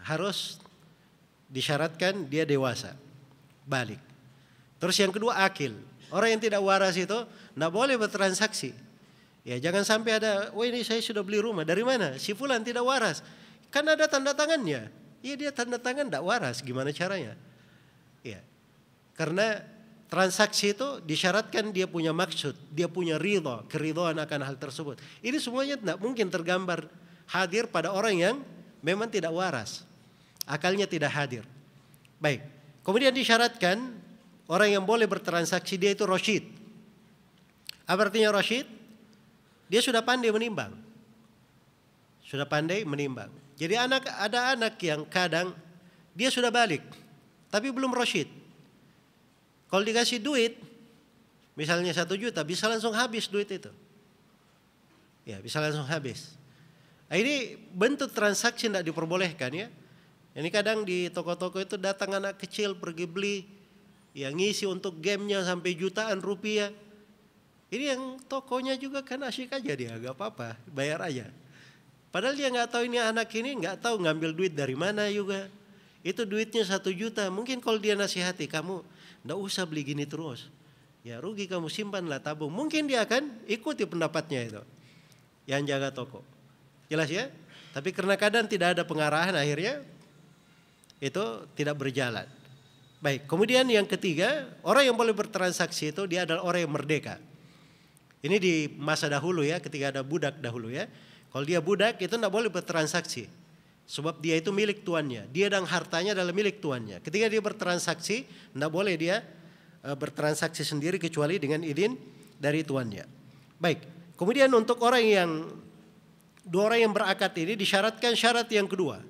Harus disyaratkan dia dewasa. Balik. Terus yang kedua akil. Orang yang tidak waras itu tidak boleh bertransaksi. Ya jangan sampai ada, wah ini saya sudah beli rumah. Dari mana? Si Fulan tidak waras. Kan ada tanda tangannya. Iya dia tanda tangan tidak waras. Gimana caranya? Ya. Karena transaksi itu disyaratkan dia punya maksud, dia punya ridho, keridhaan akan hal tersebut. Ini semuanya tidak mungkin tergambar hadir pada orang yang memang tidak waras. Akalnya tidak hadir. Baik. Kemudian disyaratkan orang yang boleh bertransaksi dia itu roshid. Apa artinya roshid? Dia sudah pandai menimbang. Sudah pandai menimbang. Jadi anak ada anak yang kadang dia sudah balik tapi belum roshid. Kalau dikasih duit, misalnya satu juta, bisa langsung habis duit itu. Ya, bisa langsung habis. Nah, ini bentuk transaksi tidak diperbolehkan ya. Ini kadang di toko-toko itu datang anak kecil pergi beli yang ngisi untuk gamenya sampai jutaan rupiah. Ini yang tokonya juga kan asyik aja dia, gak apa-apa, bayar aja. Padahal dia nggak tahu ini anak ini nggak tahu ngambil duit dari mana juga. Itu duitnya satu juta. Mungkin kalau dia nasihati kamu tidak usah beli gini terus. Ya rugi kamu simpanlah tabung. Mungkin dia akan ikuti pendapatnya itu. Yang jaga toko. Jelas ya? Tapi karena kadang tidak ada pengarahan akhirnya itu tidak berjalan. Baik, kemudian yang ketiga, orang yang boleh bertransaksi itu dia adalah orang yang merdeka. Ini di masa dahulu ya, ketika ada budak dahulu ya. Kalau dia budak itu tidak boleh bertransaksi. Sebab dia itu milik tuannya. Dia dan hartanya adalah milik tuannya. Ketika dia bertransaksi, tidak boleh dia e, bertransaksi sendiri kecuali dengan izin dari tuannya. Baik. Kemudian untuk orang yang dua orang yang berakad ini disyaratkan syarat yang kedua.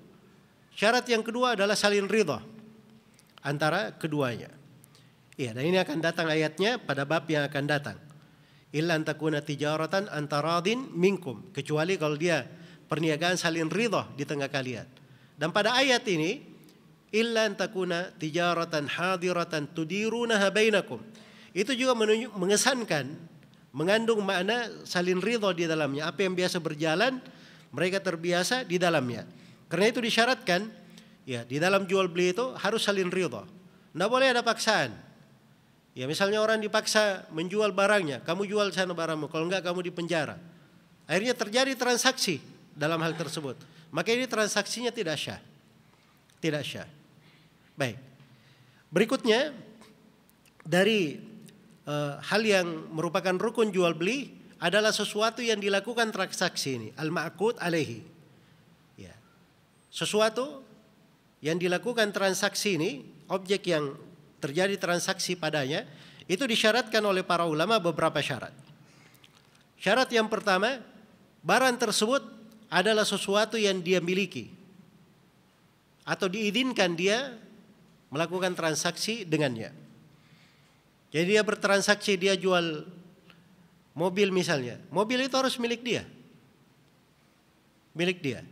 Syarat yang kedua adalah saling ridha antara keduanya. Iya, dan ini akan datang ayatnya pada bab yang akan datang. Illa antakuna tijaratan antaradin minkum. Kecuali kalau dia perniagaan saling ridha di tengah kalian. Dan pada ayat ini illa takuna tijaratan hadiratan tudirunaha bainakum. Itu juga mengesankan mengandung makna saling ridha di dalamnya. Apa yang biasa berjalan mereka terbiasa di dalamnya. Karena itu disyaratkan ya di dalam jual beli itu harus saling ridha. Tidak boleh ada paksaan. Ya misalnya orang dipaksa menjual barangnya, kamu jual sana barangmu, kalau enggak kamu dipenjara. Akhirnya terjadi transaksi dalam hal tersebut. Maka ini transaksinya tidak syah. Tidak syah. Baik. Berikutnya dari uh, hal yang merupakan rukun jual beli adalah sesuatu yang dilakukan transaksi ini, al-ma'qud alaihi. Ya. Sesuatu yang dilakukan transaksi ini, objek yang terjadi transaksi padanya, itu disyaratkan oleh para ulama beberapa syarat. Syarat yang pertama, barang tersebut adalah sesuatu yang dia miliki atau diizinkan dia melakukan transaksi dengannya. Jadi dia bertransaksi, dia jual mobil misalnya. Mobil itu harus milik dia. Milik dia.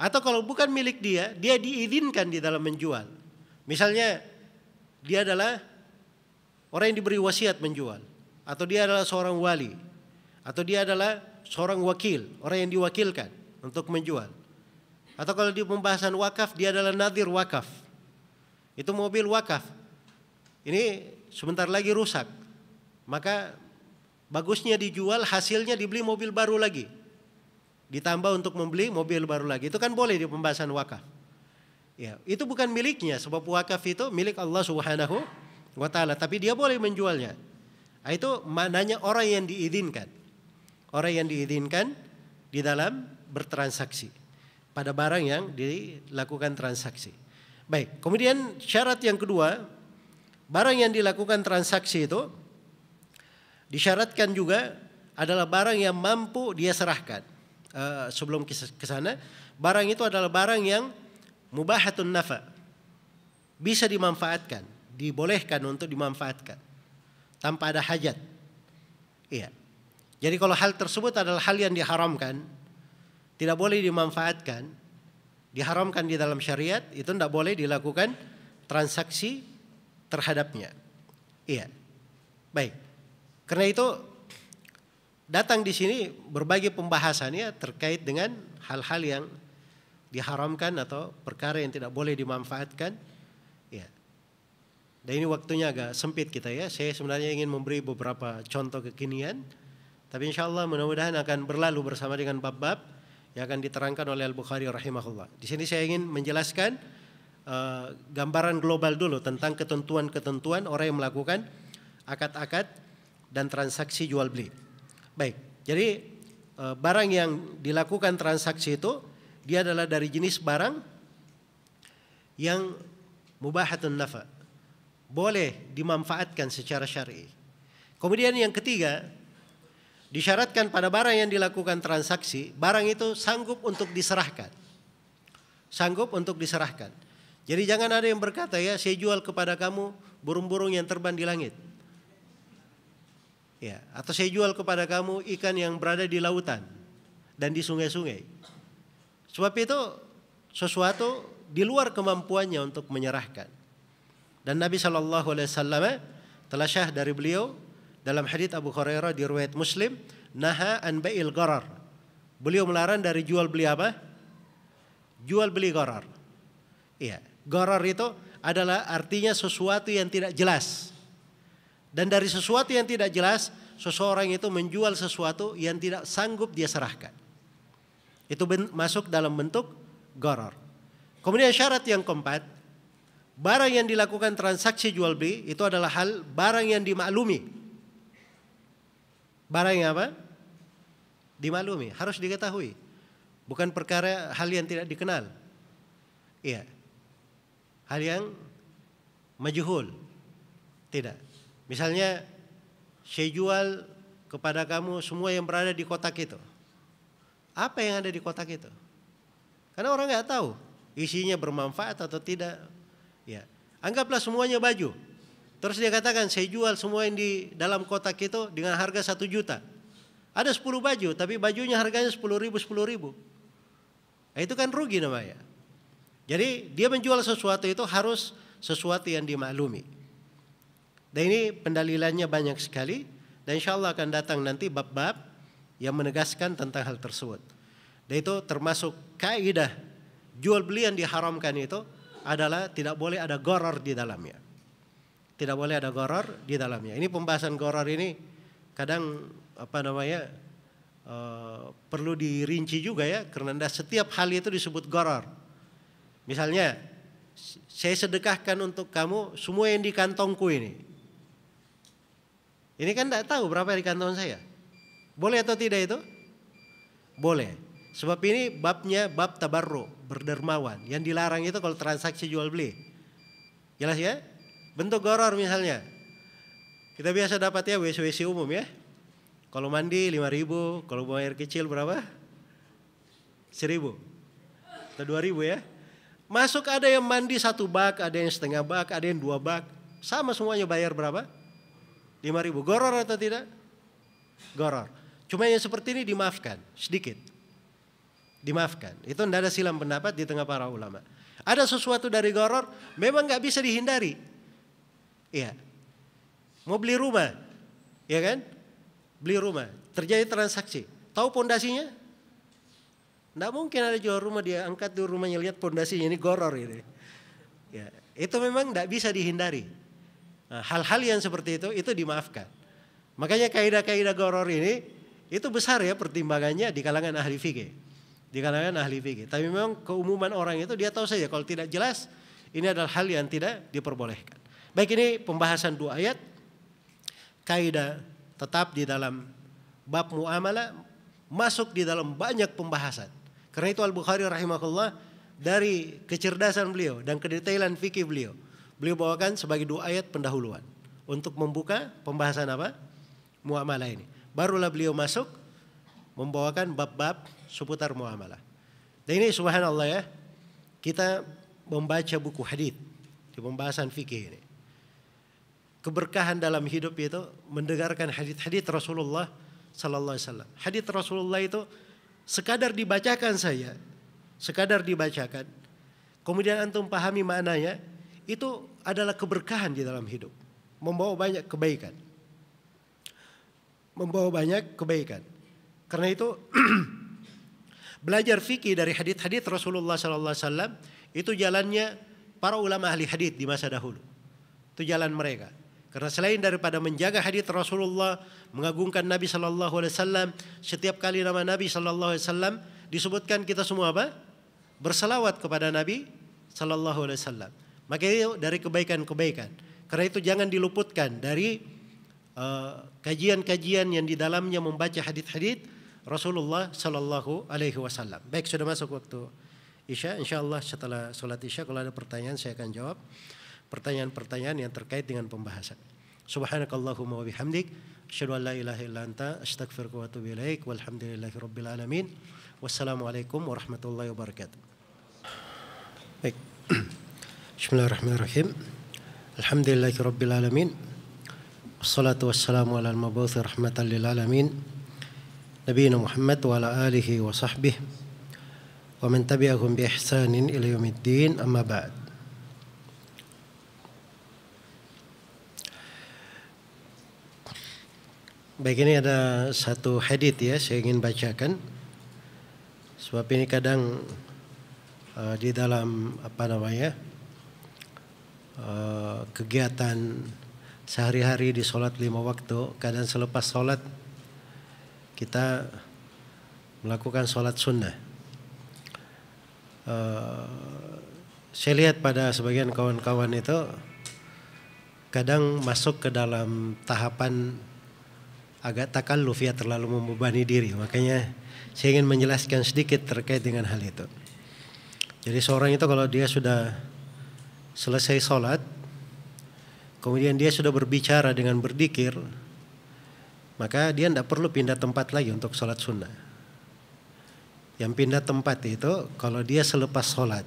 Atau kalau bukan milik dia, dia diizinkan di dalam menjual. Misalnya dia adalah orang yang diberi wasiat menjual atau dia adalah seorang wali atau dia adalah seorang wakil, orang yang diwakilkan untuk menjual. Atau kalau di pembahasan wakaf, dia adalah nadir wakaf. Itu mobil wakaf. Ini sebentar lagi rusak. Maka bagusnya dijual, hasilnya dibeli mobil baru lagi. Ditambah untuk membeli mobil baru lagi. Itu kan boleh di pembahasan wakaf. Ya, itu bukan miliknya sebab wakaf itu milik Allah Subhanahu wa taala, tapi dia boleh menjualnya. Nah, itu maknanya orang yang diizinkan orang yang diizinkan di dalam bertransaksi pada barang yang dilakukan transaksi. Baik, kemudian syarat yang kedua, barang yang dilakukan transaksi itu disyaratkan juga adalah barang yang mampu dia serahkan. Uh, sebelum ke sana, barang itu adalah barang yang mubahatun nafa. Bisa dimanfaatkan, dibolehkan untuk dimanfaatkan tanpa ada hajat. Iya. Jadi kalau hal tersebut adalah hal yang diharamkan, tidak boleh dimanfaatkan, diharamkan di dalam syariat, itu tidak boleh dilakukan transaksi terhadapnya. Iya. Baik. Karena itu datang di sini berbagai pembahasannya terkait dengan hal-hal yang diharamkan atau perkara yang tidak boleh dimanfaatkan. Ya. Dan ini waktunya agak sempit kita ya. Saya sebenarnya ingin memberi beberapa contoh kekinian tapi insya Allah mudah-mudahan akan berlalu bersama dengan bab-bab yang akan diterangkan oleh Al-Bukhari rahimahullah. Di sini saya ingin menjelaskan uh, gambaran global dulu tentang ketentuan-ketentuan orang yang melakukan akad-akad dan transaksi jual beli. Baik, jadi uh, barang yang dilakukan transaksi itu dia adalah dari jenis barang yang mubahatun nafa. Boleh dimanfaatkan secara syar'i. Kemudian yang ketiga, disyaratkan pada barang yang dilakukan transaksi, barang itu sanggup untuk diserahkan. Sanggup untuk diserahkan. Jadi jangan ada yang berkata ya, saya jual kepada kamu burung-burung yang terbang di langit. Ya, atau saya jual kepada kamu ikan yang berada di lautan dan di sungai-sungai. Sebab itu sesuatu di luar kemampuannya untuk menyerahkan. Dan Nabi Shallallahu Alaihi Wasallam telah syah dari beliau dalam hadits Abu Hurairah di riwayat Muslim, naha an bai'il gharar. Beliau melarang dari jual beli apa? Jual beli gharar. Iya, gharar itu adalah artinya sesuatu yang tidak jelas. Dan dari sesuatu yang tidak jelas, seseorang itu menjual sesuatu yang tidak sanggup dia serahkan. Itu masuk dalam bentuk gharar. Kemudian syarat yang keempat, barang yang dilakukan transaksi jual beli itu adalah hal barang yang dimaklumi. Barang yang apa? Dimaklumi, harus diketahui. Bukan perkara hal yang tidak dikenal. Iya. Hal yang majhul. Tidak. Misalnya saya jual kepada kamu semua yang berada di kotak itu. Apa yang ada di kotak itu? Karena orang nggak tahu isinya bermanfaat atau tidak. Ya, anggaplah semuanya baju. Terus dia katakan saya jual semua yang di dalam kotak itu dengan harga satu juta. Ada sepuluh baju, tapi bajunya harganya sepuluh ribu, sepuluh ribu. Nah, itu kan rugi namanya. Jadi dia menjual sesuatu itu harus sesuatu yang dimaklumi. Dan ini pendalilannya banyak sekali. Dan insya Allah akan datang nanti bab-bab yang menegaskan tentang hal tersebut. Dan itu termasuk kaidah jual beli yang diharamkan itu adalah tidak boleh ada goror di dalamnya. Tidak boleh ada goror di dalamnya. Ini pembahasan goror ini kadang apa namanya uh, perlu dirinci juga ya karena setiap hal itu disebut goror. Misalnya saya sedekahkan untuk kamu semua yang di kantongku ini. Ini kan tidak tahu berapa di kantong saya. Boleh atau tidak itu? Boleh. Sebab ini babnya bab tabarru, berdermawan. Yang dilarang itu kalau transaksi jual beli. Jelas ya? Bentuk goror misalnya. Kita biasa dapat ya WC-WC umum ya. Kalau mandi 5 ribu, kalau buang air kecil berapa? 1000 atau 2000 ya. Masuk ada yang mandi satu bak, ada yang setengah bak, ada yang dua bak. Sama semuanya bayar berapa? 5 ribu. Goror atau tidak? Goror. Cuma yang seperti ini dimaafkan sedikit. Dimaafkan. Itu tidak ada silam pendapat di tengah para ulama. Ada sesuatu dari goror memang nggak bisa dihindari. Iya. Mau beli rumah, ya kan? Beli rumah, terjadi transaksi. Tahu pondasinya? Tidak mungkin ada jual rumah dia angkat di rumahnya lihat pondasinya ini goror ini. Ya, itu memang tidak bisa dihindari. Nah, hal-hal nah, yang seperti itu itu dimaafkan. Makanya kaidah-kaidah goror ini itu besar ya pertimbangannya di kalangan ahli fikih. Di kalangan ahli fikih. Tapi memang keumuman orang itu dia tahu saja kalau tidak jelas ini adalah hal yang tidak diperbolehkan. Baik ini pembahasan dua ayat kaidah tetap di dalam bab muamalah masuk di dalam banyak pembahasan. Karena itu Al-Bukhari rahimahullah dari kecerdasan beliau dan kedetailan fikih beliau, beliau bawakan sebagai dua ayat pendahuluan untuk membuka pembahasan apa? Muamalah ini. Barulah beliau masuk membawakan bab-bab seputar muamalah. Dan ini subhanallah ya, kita membaca buku hadis di pembahasan fikih ini. Keberkahan dalam hidup itu mendengarkan hadis-hadis Rasulullah sallallahu alaihi wasallam. Hadis Rasulullah itu sekadar dibacakan saya, sekadar dibacakan, kemudian antum pahami maknanya, itu adalah keberkahan di dalam hidup, membawa banyak kebaikan, membawa banyak kebaikan. Karena itu belajar fikih dari hadis-hadis Rasulullah Sallallahu Wasallam itu jalannya para ulama ahli hadis di masa dahulu. Itu jalan mereka. Karena selain daripada menjaga hadis Rasulullah, mengagungkan Nabi Shallallahu Alaihi Wasallam, setiap kali nama Nabi Shallallahu Alaihi Wasallam disebutkan kita semua apa? Berselawat kepada Nabi Shallallahu Alaihi Wasallam. Maka itu dari kebaikan-kebaikan. Karena itu jangan diluputkan dari kajian-kajian uh, yang di dalamnya membaca hadis-hadis Rasulullah Shallallahu Alaihi Wasallam. Baik sudah masuk waktu Isya. Insya Allah setelah sholat Isya kalau ada pertanyaan saya akan jawab pertanyaan-pertanyaan yang terkait dengan pembahasan. Subhanakallahumma wa bihamdik asyhadu an la ilaha illa anta astaghfiruka wa atubu ilaik walhamdulillahi rabbil alamin. Wassalamualaikum warahmatullahi wabarakatuh. Baik. Bismillahirrahmanirrahim. Alhamdulillahi rabbil alamin. Wassalatu wassalamu ala al-mabuthi rahmatan lil alamin. Nabiina Muhammad wa ala alihi wa sahbihi wa man tabi'ahum bi ihsanin ila yaumiddin amma ba'd. Baik ini ada satu hadith ya saya ingin bacakan sebab ini kadang uh, di dalam apa namanya uh, kegiatan sehari-hari di sholat lima waktu kadang selepas sholat kita melakukan sholat sunnah. Uh, saya lihat pada sebagian kawan-kawan itu kadang masuk ke dalam tahapan agak takalluf ya terlalu membebani diri. Makanya saya ingin menjelaskan sedikit terkait dengan hal itu. Jadi seorang itu kalau dia sudah selesai sholat, kemudian dia sudah berbicara dengan berdikir, maka dia tidak perlu pindah tempat lagi untuk sholat sunnah. Yang pindah tempat itu kalau dia selepas sholat,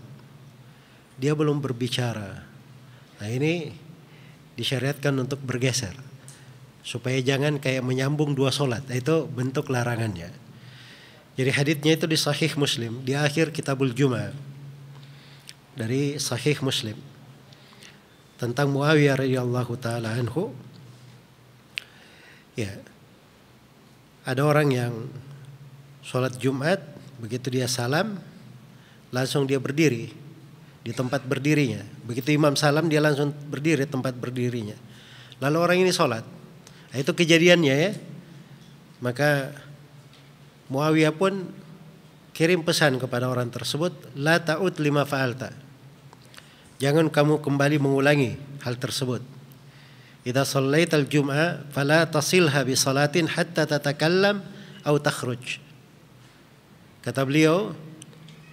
dia belum berbicara. Nah ini disyariatkan untuk bergeser supaya jangan kayak menyambung dua solat itu bentuk larangannya jadi haditsnya itu di Sahih Muslim di akhir Kitabul Juma dari Sahih Muslim tentang Muawiyah radhiyallahu taala anhu. Ya. Ada orang yang sholat Jumat begitu dia salam langsung dia berdiri di tempat berdirinya. Begitu imam salam dia langsung berdiri tempat berdirinya. Lalu orang ini sholat. Nah, itu kejadiannya ya. Maka Muawiyah pun kirim pesan kepada orang tersebut, la ta'ud lima fa'alta. Jangan kamu kembali mengulangi hal tersebut. Idza shallaital jum'a fala tasilha bi salatin hatta tatakallam au takhruj. Kata beliau,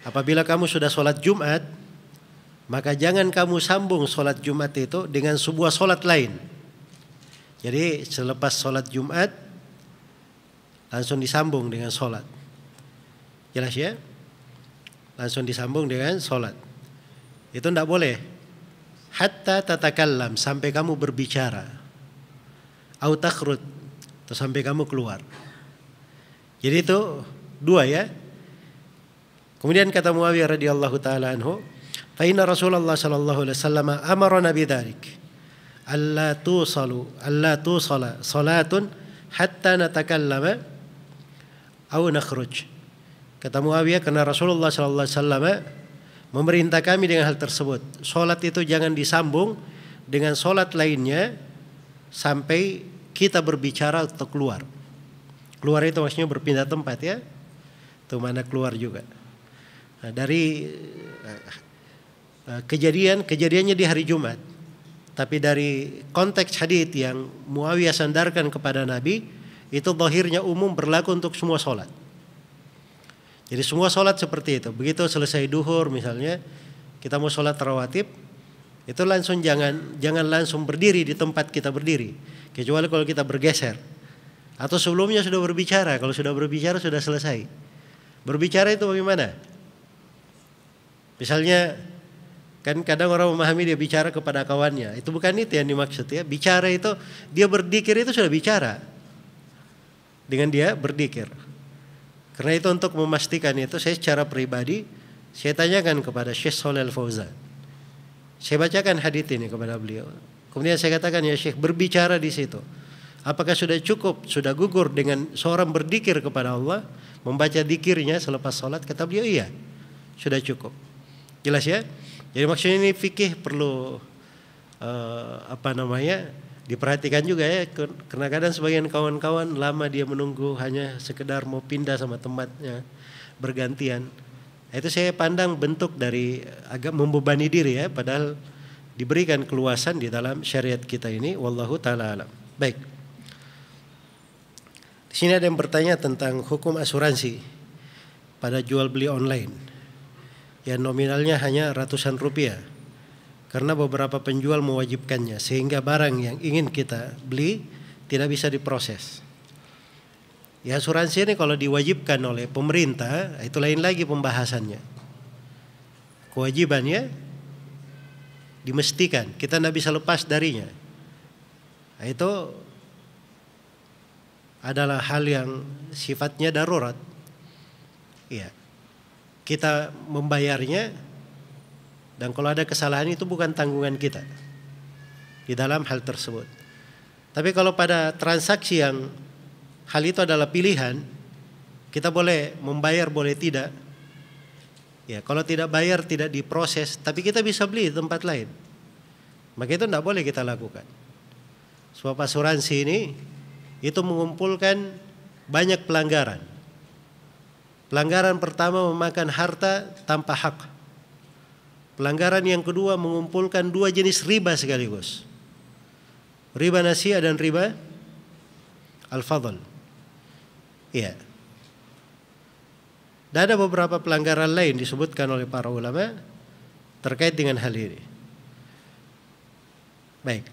apabila kamu sudah sholat Jumat, maka jangan kamu sambung sholat Jumat itu dengan sebuah sholat lain jadi selepas sholat Jumat langsung disambung dengan sholat. Jelas ya? Langsung disambung dengan sholat. Itu tidak boleh. Hatta tatakallam sampai kamu berbicara. Au takhrut atau sampai kamu keluar. Jadi itu dua ya. Kemudian kata Muawiyah radhiyallahu taala anhu, "Fa inna Rasulullah sallallahu alaihi wasallam amara nabi dzalik." alla tusalu alla tusala salatun hatta natakallama au nakhruj. Kata Muawiyah karena Rasulullah sallallahu alaihi wasallam memerintah kami dengan hal tersebut. Salat itu jangan disambung dengan salat lainnya sampai kita berbicara atau keluar. Keluar itu maksudnya berpindah tempat ya. Itu mana keluar juga. Nah, dari uh, kejadian kejadiannya di hari Jumat tapi dari konteks hadis yang Muawiyah sandarkan kepada Nabi itu zahirnya umum berlaku untuk semua sholat. Jadi semua sholat seperti itu. Begitu selesai duhur misalnya kita mau sholat rawatib itu langsung jangan jangan langsung berdiri di tempat kita berdiri kecuali kalau kita bergeser atau sebelumnya sudah berbicara kalau sudah berbicara sudah selesai berbicara itu bagaimana misalnya Kan kadang orang memahami dia bicara kepada kawannya. Itu bukan itu yang dimaksud ya. Bicara itu dia berdikir itu sudah bicara. Dengan dia berdikir. Karena itu untuk memastikan itu saya secara pribadi saya tanyakan kepada Syekh Solel Fauzan. Saya bacakan hadis ini kepada beliau. Kemudian saya katakan ya Syekh berbicara di situ. Apakah sudah cukup, sudah gugur dengan seorang berdikir kepada Allah, membaca dikirnya selepas sholat? Kata beliau iya, sudah cukup. Jelas ya? Jadi maksudnya ini fikih perlu uh, apa namanya diperhatikan juga ya karena kadang sebagian kawan-kawan lama dia menunggu hanya sekedar mau pindah sama tempatnya bergantian. Itu saya pandang bentuk dari agak membebani diri ya padahal diberikan keluasan di dalam syariat kita ini wallahu taala alam. Baik. Di Di sini ada yang bertanya tentang hukum asuransi pada jual beli online yang nominalnya hanya ratusan rupiah karena beberapa penjual mewajibkannya sehingga barang yang ingin kita beli tidak bisa diproses. Ya asuransi ini kalau diwajibkan oleh pemerintah itu lain lagi pembahasannya. Kewajibannya dimestikan kita tidak bisa lepas darinya. Nah, itu adalah hal yang sifatnya darurat. Iya. Kita membayarnya dan kalau ada kesalahan itu bukan tanggungan kita di dalam hal tersebut. Tapi kalau pada transaksi yang hal itu adalah pilihan, kita boleh membayar boleh tidak. Ya, kalau tidak bayar tidak diproses, tapi kita bisa beli di tempat lain. Maka itu tidak boleh kita lakukan. Sebab asuransi ini itu mengumpulkan banyak pelanggaran. Pelanggaran pertama memakan harta tanpa hak. Pelanggaran yang kedua mengumpulkan dua jenis riba sekaligus. Riba nasiah dan riba al-fadl. Iya. Dan ada beberapa pelanggaran lain disebutkan oleh para ulama terkait dengan hal ini. Baik.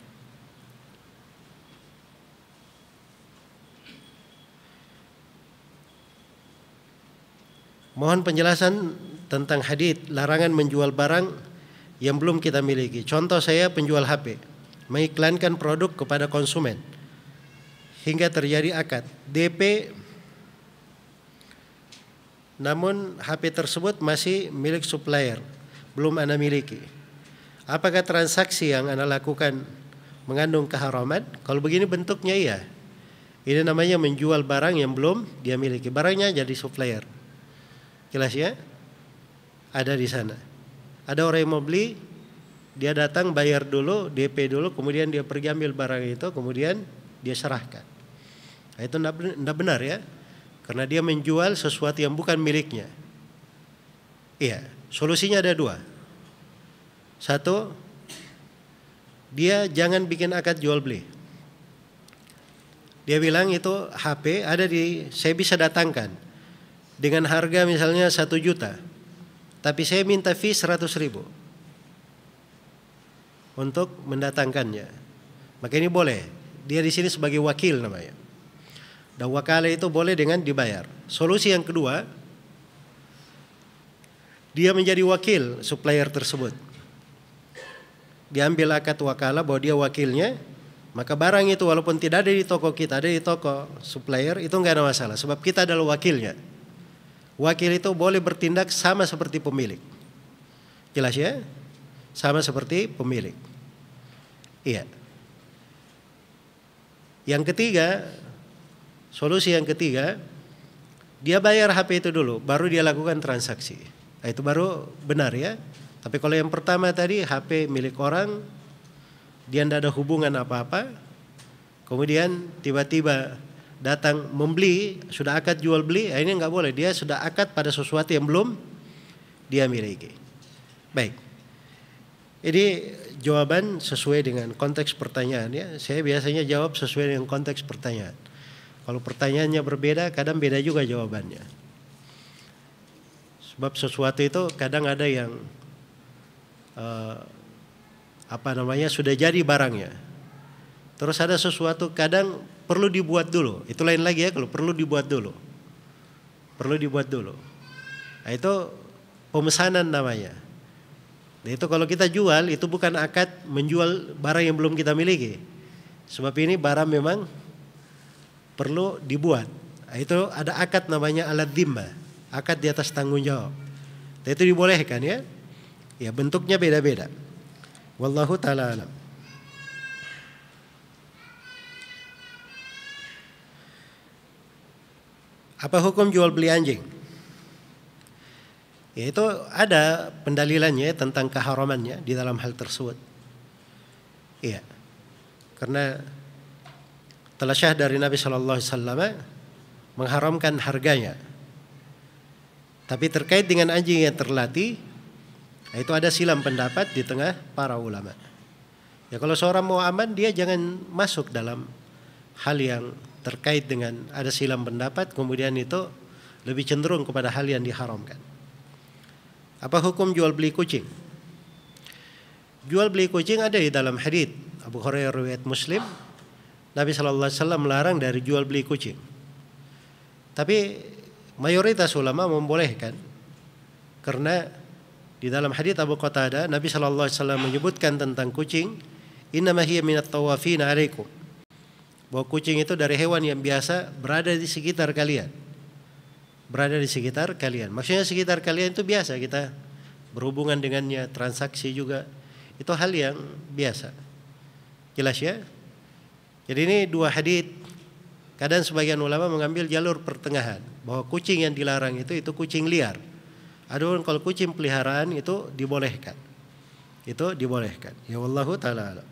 Mohon penjelasan tentang hadis larangan menjual barang yang belum kita miliki. Contoh saya penjual HP mengiklankan produk kepada konsumen hingga terjadi akad DP namun HP tersebut masih milik supplier, belum Anda miliki. Apakah transaksi yang Anda lakukan mengandung keharaman? Kalau begini bentuknya iya. Ini namanya menjual barang yang belum dia miliki. Barangnya jadi supplier. Jelas ya? Ada di sana. Ada orang yang mau beli, dia datang bayar dulu, DP dulu, kemudian dia pergi ambil barang itu, kemudian dia serahkan. Nah, itu tidak benar ya. Karena dia menjual sesuatu yang bukan miliknya. Iya, solusinya ada dua. Satu, dia jangan bikin akad jual beli. Dia bilang itu HP ada di saya bisa datangkan dengan harga misalnya satu juta, tapi saya minta fee seratus ribu untuk mendatangkannya. Maka ini boleh. Dia di sini sebagai wakil namanya. Dan wakala itu boleh dengan dibayar. Solusi yang kedua, dia menjadi wakil supplier tersebut. Diambil akad wakala bahwa dia wakilnya, maka barang itu walaupun tidak ada di toko kita, ada di toko supplier, itu nggak ada masalah. Sebab kita adalah wakilnya. Wakil itu boleh bertindak sama seperti pemilik. Jelas ya? Sama seperti pemilik. Iya. Yang ketiga, solusi yang ketiga, dia bayar HP itu dulu, baru dia lakukan transaksi. Nah, itu baru benar ya. Tapi kalau yang pertama tadi HP milik orang, dia tidak ada hubungan apa-apa, kemudian tiba-tiba datang membeli, sudah akad jual beli, ini nggak boleh. Dia sudah akad pada sesuatu yang belum dia miliki. Baik. Ini jawaban sesuai dengan konteks pertanyaan ya. Saya biasanya jawab sesuai dengan konteks pertanyaan. Kalau pertanyaannya berbeda, kadang beda juga jawabannya. Sebab sesuatu itu kadang ada yang uh, apa namanya sudah jadi barangnya. Terus ada sesuatu kadang perlu dibuat dulu. Itu lain lagi ya kalau perlu dibuat dulu. Perlu dibuat dulu. Nah, itu pemesanan namanya. Nah, itu kalau kita jual itu bukan akad menjual barang yang belum kita miliki. Sebab ini barang memang perlu dibuat. Nah, itu ada akad namanya alat dimba, akad di atas tanggung jawab. Nah, itu dibolehkan ya. Ya bentuknya beda-beda. Wallahu taala alam. Apa hukum jual beli anjing? Ya itu ada pendalilannya tentang keharamannya di dalam hal tersebut. Iya. Karena telah syah dari Nabi Shallallahu Alaihi Wasallam mengharamkan harganya. Tapi terkait dengan anjing yang terlatih, itu ada silam pendapat di tengah para ulama. Ya kalau seorang mau aman dia jangan masuk dalam hal yang terkait dengan ada silam pendapat kemudian itu lebih cenderung kepada hal yang diharamkan. Apa hukum jual beli kucing? Jual beli kucing ada di dalam hadis Abu Hurairah riwayat Muslim. Nabi Shallallahu Alaihi Wasallam melarang dari jual beli kucing. Tapi mayoritas ulama membolehkan karena di dalam hadis Abu Qatadah Nabi Shallallahu Alaihi Wasallam menyebutkan tentang kucing, Inna minat tawafin alaikum. Bahwa kucing itu dari hewan yang biasa berada di sekitar kalian berada di sekitar kalian. Maksudnya sekitar kalian itu biasa kita berhubungan dengannya, transaksi juga. Itu hal yang biasa. Jelas ya? Jadi ini dua hadis kadang sebagian ulama mengambil jalur pertengahan bahwa kucing yang dilarang itu itu kucing liar. Adapun kalau kucing peliharaan itu dibolehkan. Itu dibolehkan. Ya wallahu taala alam.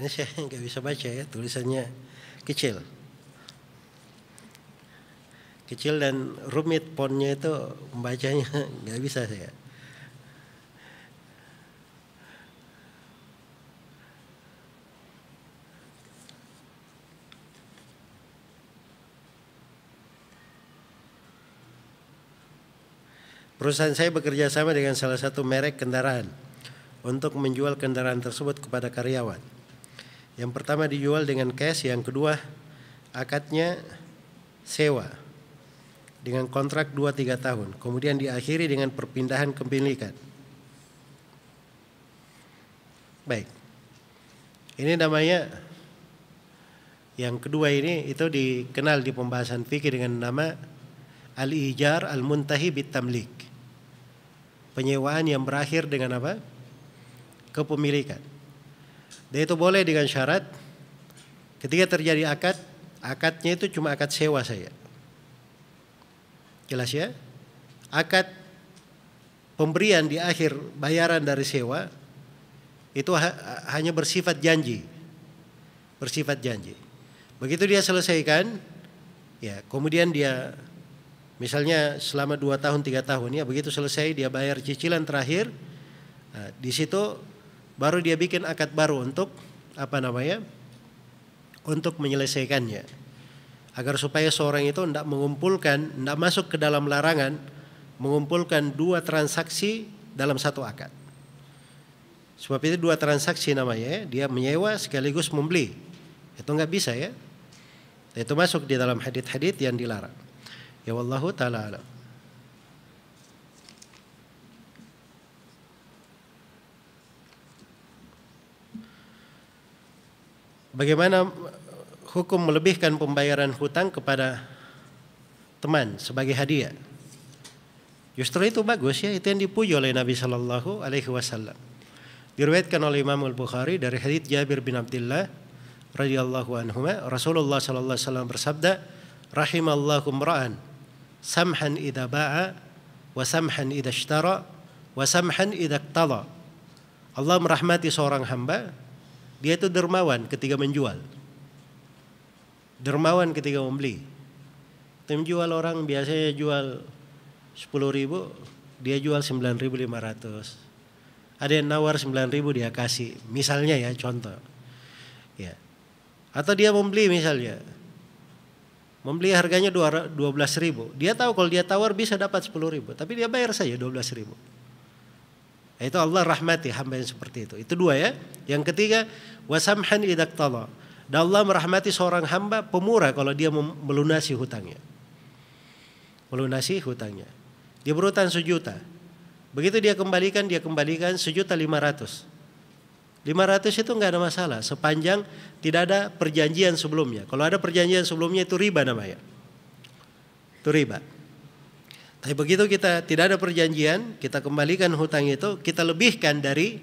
Ini saya nggak bisa baca ya tulisannya kecil. Kecil dan rumit fontnya itu membacanya nggak bisa saya. Perusahaan saya bekerja sama dengan salah satu merek kendaraan untuk menjual kendaraan tersebut kepada karyawan. Yang pertama dijual dengan cash, yang kedua akadnya sewa dengan kontrak 2-3 tahun. Kemudian diakhiri dengan perpindahan kepemilikan. Baik. Ini namanya yang kedua ini itu dikenal di pembahasan fikih dengan nama al-ijar al-muntahi bitamlik. Penyewaan yang berakhir dengan apa? Kepemilikan. Dan itu boleh dengan syarat ketika terjadi akad, akadnya itu cuma akad sewa saya. Jelas ya? Akad pemberian di akhir bayaran dari sewa itu ha hanya bersifat janji. Bersifat janji. Begitu dia selesaikan, ya kemudian dia misalnya selama dua tahun tiga tahun ya begitu selesai dia bayar cicilan terakhir, nah, di situ baru dia bikin akad baru untuk apa namanya untuk menyelesaikannya. Agar supaya seorang itu tidak mengumpulkan tidak masuk ke dalam larangan mengumpulkan dua transaksi dalam satu akad. Sebab itu dua transaksi namanya dia menyewa sekaligus membeli. Itu nggak bisa ya. Itu masuk di dalam hadit-hadit yang dilarang. Ya wallahu taala alam Bagaimana hukum melebihkan pembayaran hutang kepada teman sebagai hadiah? Justru itu bagus ya, itu yang dipuji oleh Nabi Shallallahu Alaihi Wasallam. Diriwayatkan oleh Imam Al Bukhari dari hadits Jabir bin Abdullah radhiyallahu anhu, Rasulullah Shallallahu Alaihi Wasallam bersabda, rahimallahu mra'an samhan idza ba'a wa samhan idza ishtara wa samhan idza Allah merahmati seorang hamba dia itu dermawan ketika menjual. Dermawan ketika membeli. Tim jual orang biasanya jual 10 ribu, dia jual 9.500. Ada yang nawar 9.000 dia kasih. Misalnya ya contoh. Ya. Atau dia membeli misalnya. Membeli harganya 12 ribu. Dia tahu kalau dia tawar bisa dapat 10 ribu. Tapi dia bayar saja 12 ribu. Itu Allah rahmati hamba yang seperti itu. Itu dua ya. Yang ketiga, wasamhan idak tala. Dan Allah merahmati seorang hamba pemurah kalau dia melunasi hutangnya. Melunasi hutangnya. Dia berutang sejuta. Begitu dia kembalikan, dia kembalikan sejuta lima ratus. Lima ratus itu nggak ada masalah sepanjang tidak ada perjanjian sebelumnya. Kalau ada perjanjian sebelumnya itu riba namanya. Itu riba. Tapi begitu kita tidak ada perjanjian, kita kembalikan hutang itu, kita lebihkan dari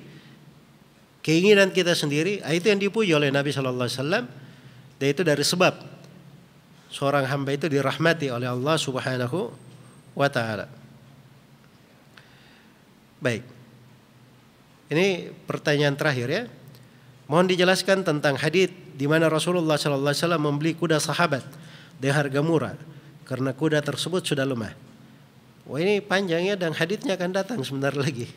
keinginan kita sendiri. Ah, itu yang dipuji oleh Nabi Shallallahu Alaihi Wasallam. Dan itu dari sebab seorang hamba itu dirahmati oleh Allah Subhanahu wa taala. Baik. Ini pertanyaan terakhir ya. Mohon dijelaskan tentang hadis di mana Rasulullah sallallahu alaihi wasallam membeli kuda sahabat dengan harga murah karena kuda tersebut sudah lemah. Wah ini panjangnya dan hadisnya akan datang sebentar lagi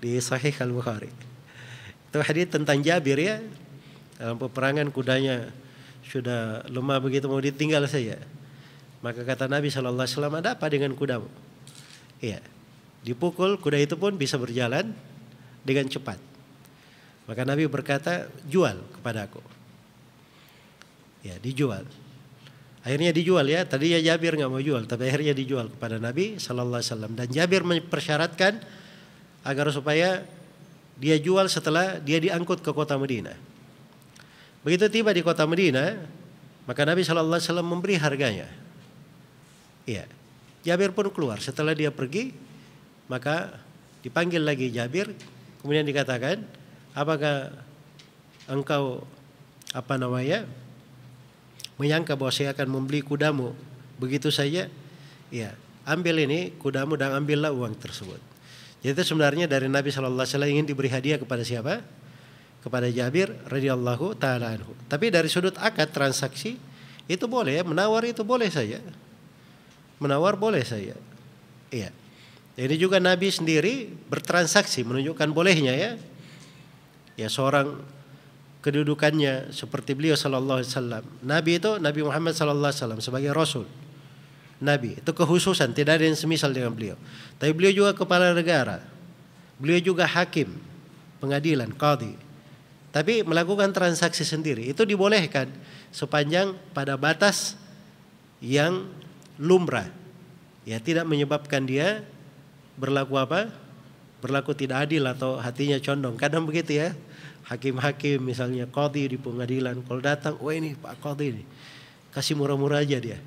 di Sahih Al Bukhari. Itu hadis tentang Jabir ya dalam peperangan kudanya sudah lemah begitu mau ditinggal saja. Maka kata Nabi Shallallahu Alaihi Wasallam ada apa dengan kudamu? Iya, dipukul kuda itu pun bisa berjalan dengan cepat. Maka Nabi berkata, jual kepada aku. Ya, dijual. Akhirnya dijual ya. Tadi ya Jabir nggak mau jual, tapi akhirnya dijual kepada Nabi Sallallahu Alaihi Wasallam. Dan Jabir mempersyaratkan agar supaya dia jual setelah dia diangkut ke kota Medina. Begitu tiba di kota Medina, maka Nabi Sallallahu Alaihi Wasallam memberi harganya. Iya. Jabir pun keluar. Setelah dia pergi, maka dipanggil lagi Jabir. Kemudian dikatakan, apakah engkau apa namanya menyangka bahwa saya akan membeli kudamu. Begitu saja ya ambil ini kudamu dan ambillah uang tersebut. Jadi itu sebenarnya dari Nabi Shallallahu Alaihi Wasallam ingin diberi hadiah kepada siapa? Kepada Jabir radhiyallahu taala anhu. Tapi dari sudut akad transaksi itu boleh ya menawar itu boleh saja. Menawar boleh saja. Iya. Ini juga Nabi sendiri bertransaksi menunjukkan bolehnya ya. Ya seorang kedudukannya seperti beliau sallallahu alaihi wasallam. Nabi itu Nabi Muhammad sallallahu alaihi wasallam sebagai rasul. Nabi itu kekhususan tidak ada yang semisal dengan beliau. Tapi beliau juga kepala negara. Beliau juga hakim pengadilan qadhi. Tapi melakukan transaksi sendiri itu dibolehkan sepanjang pada batas yang lumrah. Ya tidak menyebabkan dia berlaku apa? Berlaku tidak adil atau hatinya condong. Kadang begitu ya hakim-hakim misalnya kodi di pengadilan kalau datang wah ini Pak Kodi ini kasih murah-murah aja dia.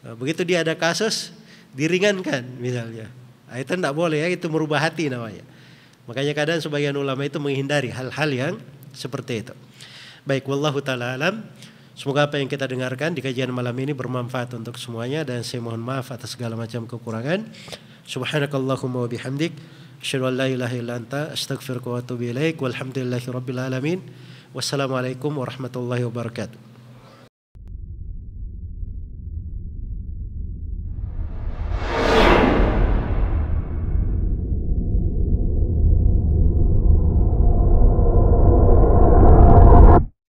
Nah, begitu dia ada kasus diringankan misalnya. Nah, itu tidak boleh ya itu merubah hati namanya. Makanya kadang sebagian ulama itu menghindari hal-hal yang seperti itu. Baik wallahu taala alam. Semoga apa yang kita dengarkan di kajian malam ini bermanfaat untuk semuanya dan saya mohon maaf atas segala macam kekurangan. Subhanakallahumma wa bihamdik Asyhadu an la ilaha illa anta astaghfiruka wa atubu ilaik. Walhamdulillahi rabbil alamin. Wassalamualaikum warahmatullahi wabarakatuh.